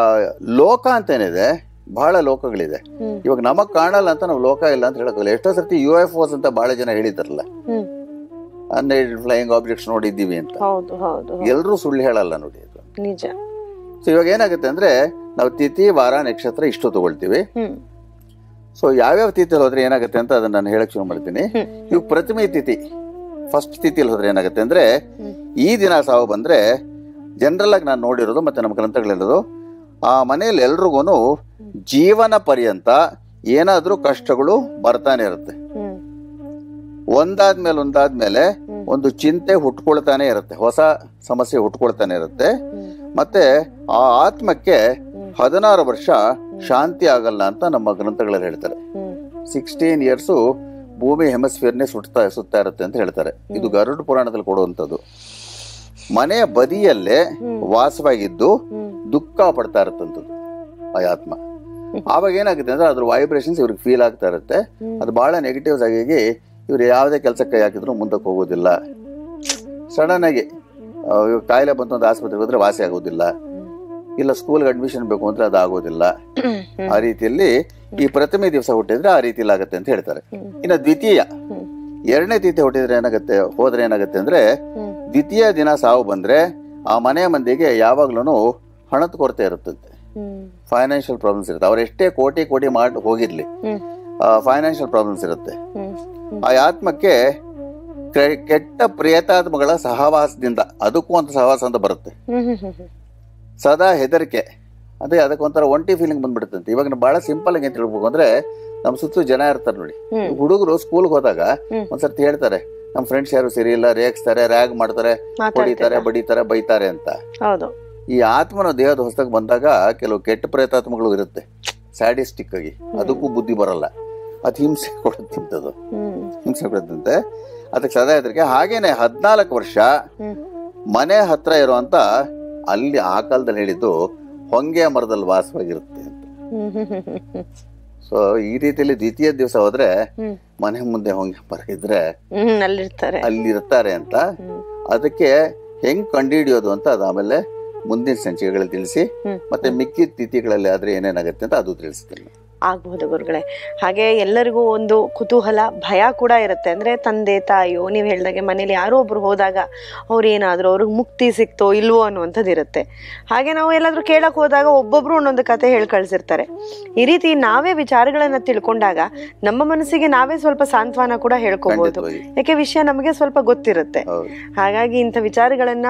ಲೋಕ ಅಂತ ಏನಿದೆ ಬಹಳ ಲೋಕಗಳಿದೆ. ಇವಾಗ ನಮಗ್ ಕಾಣಲ್ಲ ಅಂತ ನಾವು ಲೋಕ ಇಲ್ಲ ಅಂತ ಹೇಳಕ್ಕಾಗಲ್ಲ. ಎಷ್ಟೋ ಸರ್ತಿ ಯು ಎಫ್ ಓಸ್ ಅಂತ ಬಹಳ ಜನ ಹೇಳಿದಾರಲ್ಲ. ಅನ್ಎಡೆಡ್ ಫ್ಲೈಯಿಂಗ್ ಆಬ್ಜೆಕ್ಟ್ಸ್ ನೋಡಿದ್ದೀವಿ ಅಂತ. ಹೌದು ಹೌದು ಹೌದು. ಎಲ್ಲರೂ ಸುಳ್ಳು ಹೇಳಲ್ಲ ನೋಡಿ ಅದು. ನಿಜ. ಸೊ ಇವಾಗ ಏನಾಗುತ್ತೆ ಅಂದ್ರೆ ನಾವು ತಿಥಿ ವಾರ ನಕ್ಷತ್ರ ಇಷ್ಟು ತಗೊಳ್ತೀವಿ. ಸೊ ಯಾವ್ಯಾವ ತಿಥಿಯಲ್ಲಿ ಹೋದ್ರೆ ಏನಾಗುತ್ತೆ ಅಂತ ಅದನ್ನ ನಾನು ಹೇಳಕ್ ಶುರು ಮಾಡ್ತೀನಿ. ಇವು ಪ್ರತಿಮೆ ತಿಥಿ ಫಸ್ಟ್ ತಿಥಿಯಲ್ಲಿ ಹೋದ್ರೆ ಏನಾಗುತ್ತೆ ಅಂದ್ರೆ ಈ ದಿನ ಸಾವು ಬಂದ್ರೆ ಜನರಲ್ ಆಗಿ ನಾನು ನೋಡಿರೋದು ಮತ್ತೆ ನಮ್ಮ ಗ್ರಂಥಗಳಿರೋದು ಆ ಮನೆಯಲ್ಲಿ ಎಲ್ರಿಗೂ ಜೀವನ ಪರ್ಯಂತ ಏನಾದರೂ ಕಷ್ಟಗಳು ಬರ್ತಾನೆ ಇರುತ್ತೆ. ಒಂದಾದ್ಮೇಲೆ ಒಂದಾದ್ಮೇಲೆ ಒಂದು ಚಿಂತೆ ಹುಟ್ಕೊಳ್ತಾನೆ ಇರುತ್ತೆ ಹೊಸ ಸಮಸ್ಯೆ ಹುಟ್ಕೊಳ್ತಾನೆ ಇರುತ್ತೆ. ಮತ್ತೆ ಆ ಆತ್ಮಕ್ಕೆ ಹದಿನಾರು ವರ್ಷ ಶಾಂತಿ ಆಗಲ್ಲ ಅಂತ ನಮ್ಮ ಗ್ರಂಥಗಳಲ್ಲಿ ಹೇಳ್ತಾರೆ. ಸಿಕ್ಸ್ಟೀನ್ ಇಯರ್ಸು ಭೂಮಿ ಹೆಮಸ್ಫಿಯರ್ನೇ ಸುಟ್ತಾ ಸುತ್ತಾ ಇರುತ್ತೆ ಅಂತ ಹೇಳ್ತಾರೆ. ಇದು ಗರುಡ ಪುರಾಣದಲ್ಲಿ ಕೊಡುವಂಥದ್ದು. ಮನೆಯ ಬದಿಯಲ್ಲೇ ವಾಸವಾಗಿದ್ದು ದುಃಖ ಪಡ್ತಾ ಇರುತ್ತಂಥದ್ದು ಆ ಆತ್ಮ. ಆವಾಗ ಏನಾಗುತ್ತೆ ಅಂದ್ರೆ ಅದ್ರ ವೈಬ್ರೇಷನ್ಸ್ ಇವ್ರಿಗೆ ಫೀಲ್ ಆಗ್ತಾ ಇರುತ್ತೆ. ಅದು ಬಹಳ ನೆಗೆಟಿವ್ಸ್ ಆಗಿ ಇವ್ರು ಯಾವುದೇ ಕೆಲಸ ಕೈ ಹಾಕಿದ್ರು ಮುಂದಕ್ಕೆ ಹೋಗೋದಿಲ್ಲ ಸಡನ್ ಆಗಿ ಆ, ಇವಾಗ ಕಾಯಿಲೆ ಬಂತು ಅಂತ ಆಸ್ಪತ್ರೆಗೆ ಹೋದ್ರೆ ವಾಸಿ ಆಗೋದಿಲ್ಲ ಇಲ್ಲ ಸ್ಕೂಲ್ಗೆ ಅಡ್ಮಿಷನ್ ಬೇಕು ಅಂದ್ರೆ ಅದು ಆಗೋದಿಲ್ಲ ಆ ರೀತಿಯಲ್ಲಿ ಈ ಪ್ರಥಮೆ ದಿವಸ ಹುಟ್ಟಿದ್ರೆ ಆ ರೀತಿಯಲ್ಲಿ ಆಗುತ್ತೆ ಅಂತ ಹೇಳ್ತಾರೆ. ಇನ್ನು ದ್ವಿತೀಯ ಎರಡನೇ ತಿಥಿ ಹುಟ್ಟಿದ್ರೆ ಏನಾಗುತ್ತೆ ಹೋದ್ರೆ ಏನಾಗುತ್ತೆ ಅಂದ್ರೆ ದ್ವಿತೀಯ ದಿನ ಸಾವು ಬಂದ್ರೆ ಆ ಮನೆಯ ಮಂದಿಗೆ ಯಾವಾಗ್ಲೂ ಹಣದ ಕೊರತೆ ಇರುತ್ತಂತೆ. ಫೈನಾನ್ಷಿಯಲ್ ಪ್ರಾಬ್ಲಮ್ಸ್ ಇರುತ್ತೆ. ಅವ್ರು ಎಷ್ಟೇ ಕೋಟಿ ಕೋಟಿ ಮಾಡಿ ಹೋಗಿರ್ಲಿ ಫೈನಾನ್ಷಿಯಲ್ ಪ್ರಾಬ್ಲಮ್ಸ್ ಇರುತ್ತೆ. ಆ ಆತ್ಮಕ್ಕೆ ಕೆಟ್ಟ ಪ್ರೇತಾತ್ಮಗಳ ಸಹವಾಸದಿಂದ ಅದಕ್ಕೂ ಒಂದು ಸಹವಾಸ ಅಂತ ಬರುತ್ತೆ. ಸದಾ ಹೆದರಿಕೆ. ಅದೇ ಅದಕ್ಕೆ ಒಂಥರ ಒಂಟಿ ಫೀಲಿಂಗ್ ಬಂದ್ಬಿಡುತ್ತಂತೆ ಇವಾಗ ಬಹಳ ಸಿಂಪಲ್ ಆಗಿ ಅಂತ ಹೇಳ್ಬೇಕು ಅಂದ್ರೆ ನಮ್ಮ ಸುತ್ತ ಜನ ಇರ್ತಾರೆ ನೋಡಿ. ಹುಡುಗರು ಸ್ಕೂಲ್ಗೆ ಹೋದಾಗ. ಒಂದ್ಸರ್ತಿ ಹೇಳ್ತಾರೆ ನಮ್ಮ ಫ್ರೆಂಡ್ಸ್ ಯಾರು ಸರಿ ಇಲ್ಲ ರೇಗಿಸ್ತಾರೆ ರ್ಯಾಗ್ ಮಾಡ್ತಾರೆ ಹೊಡಿತಾರೆ ಬಡಿತಾರೆ ಬೈತಾರೆ ಅಂತ. ಈ ಆತ್ಮನ ದೇಹದ ಹೊಸದಾಗ ಬಂದಾಗ ಕೆಲವು ಕೆಟ್ಟ ಪ್ರೇತಾತ್ಮಗಳು ಇರುತ್ತೆ. ಸ್ಯಾಡಿಸ್ಟಿಕ್ ಆಗಿ. ಅದಕ್ಕೂ ಬುದ್ಧಿ ಬರಲ್ಲ. ಅದು ಹಿಂಸೆ ಕೊಡುತ್ತಂತದು ಹ್ಮ್. ಹಿಂಸೆ ಕೊಡುತ್ತಂತೆ ಅದಕ್ಕೆ ಸದಾ ಹೆದರಿಕೆ ಹಾಗೇನೆ ಹದಿನಾಲ್ಕು ವರ್ಷ ಮನೆ ಹತ್ರ ಇರುವಂತ ಅಲ್ಲಿ ಆ ಕಾಲದಲ್ಲಿ ಹೇಳಿದ್ದು ಹೊಂಗೆ ಮರದಲ್ಲಿ ವಾಸವಾಗಿರುತ್ತೆ ಅಂತ. ಸೊ ಈ ರೀತಿಯಲ್ಲಿ ದ್ವಿತೀಯ ದಿವಸ ಹೋದ್ರೆ ಮನೆ ಮುಂದೆ ಹೊಂಗೆ ಮರ ಇದ್ರೆ ಅಲ್ಲಿರ್ತಾರೆ. ಅಲ್ಲಿರ್ತಾರೆ ಅಂತ. ಅದಕ್ಕೆ ಹೆಂಗ್ ಕಂಡುಹಿಡಿಯೋದು ಅಂತ ಅದು ಆಮೇಲೆ ಮುಂದಿನ ಸಂಚಿಕೆಗಳಲ್ಲಿ ತಿಳಿಸಿ. ಮತ್ತೆ ಮಿಕ್ಕಿದ ತಿಥಿಗಳಲ್ಲಿ ಆದ್ರೆ ಏನೇನಾಗುತ್ತೆ ಅಂತ ಅದು ತಿಳಿಸ್ತೀನಿ. ಆಗ್ಬಹುದು ಗುರುಗಳೇ. ಹಾಗೆ ಎಲ್ಲರಿಗೂ ಒಂದು ಕುತೂಹಲ ಭಯ ಕೂಡ ಇರುತ್ತೆ. ಅಂದ್ರೆ ತಂದೆ ತಾಯಿಯೋ ನೀವು ಹೇಳ್ದಾಗೆ ಮನೇಲಿ ಯಾರೋ ಒಬ್ರು ಹೋದಾಗ ಅವ್ರು ಏನಾದ್ರು ಅವ್ರಿಗೆ ಮುಕ್ತಿ ಸಿಕ್ತೋ ಇಲ್ವೋ ಅನ್ನುವಂಥದ್ದು ಇರುತ್ತೆ. ಹಾಗೆ ನಾವು ಎಲ್ಲಾದರೂ ಕೇಳಕ್ಕೆ ಹೋದಾಗ ಒಬ್ಬೊಬ್ರು ಒಂದೊಂದು ಕತೆ ಹೇಳಿ ಕಳ್ಸಿರ್ತಾರೆ ಈ ರೀತಿ ನಾವೇ ವಿಚಾರಗಳನ್ನು ತಿಳ್ಕೊಂಡಾಗ ನಮ್ಮ ಮನಸ್ಸಿಗೆ ನಾವೇ ಸ್ವಲ್ಪ ಸಾಂತ್ವನ ಕೂಡ ಹೇಳ್ಕೋಬಹುದು ಯಾಕೆ ವಿಷಯ ನಮಗೆ ಸ್ವಲ್ಪ ಗೊತ್ತಿರುತ್ತೆ. ಹಾಗಾಗಿ ಇಂಥ ವಿಚಾರಗಳನ್ನ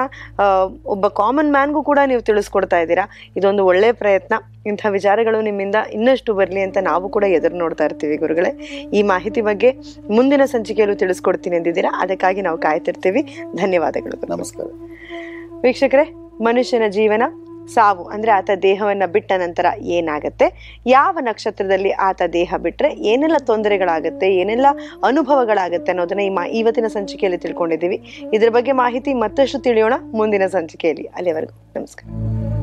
ಒಬ್ಬ ಕಾಮನ್ ಮ್ಯಾನ್ಗೂ ಕೂಡ ನೀವು ತಿಳಿಸ್ಕೊಡ್ತಾ ಇದ್ದೀರಾ. ಇದೊಂದು ಒಳ್ಳೆ ಪ್ರಯತ್ನ. ಇಂಥ ವಿಚಾರಗಳು ನಿಮ್ಮಿಂದ ಇನ್ನಷ್ಟು ಬರಲಿ. ಅಂತ ನಾವು ಕೂಡ ಎದುರು ನೋಡ್ತಾ ಇರ್ತೀವಿ ಗುರುಗಳೇ. ಈ ಮಾಹಿತಿ ಬಗ್ಗೆ ಮುಂದಿನ ಸಂಚಿಕೆಯಲ್ಲೂ ತಿಳಿಸ್ಕೊಡ್ತೀನಿ ಎಂದಿದ್ದೀರಾ? ಅದಕ್ಕಾಗಿ ನಾವು ಕಾಯ್ತಿರ್ತೀವಿ. ಧನ್ಯವಾದಗಳು ನಮಸ್ಕಾರ. ವೀಕ್ಷಕರೇ ಮನುಷ್ಯನ ಜೀವನ ಸಾವು ಅಂದ್ರೆ ಆತ ದೇಹವನ್ನ ಬಿಟ್ಟ ನಂತರ ಏನಾಗತ್ತೆ? ಯಾವ ನಕ್ಷತ್ರದಲ್ಲಿ ಆತ ದೇಹ ಬಿಟ್ರೆ ಏನೆಲ್ಲ ತೊಂದರೆಗಳಾಗುತ್ತೆ? ಏನೆಲ್ಲ ಅನುಭವಗಳಾಗುತ್ತೆ ಅನ್ನೋದನ್ನ ಈ ಮಾ ಇವತ್ತಿನ ಸಂಚಿಕೆಯಲ್ಲಿ ತಿಳ್ಕೊಂಡಿದ್ದೀವಿ. ಇದ್ರ ಬಗ್ಗೆ ಮಾಹಿತಿ ಮತ್ತಷ್ಟು ತಿಳಿಯೋಣ ಮುಂದಿನ ಸಂಚಿಕೆಯಲ್ಲಿ. ಅಲ್ಲಿವರೆಗೂ ನಮಸ್ಕಾರ.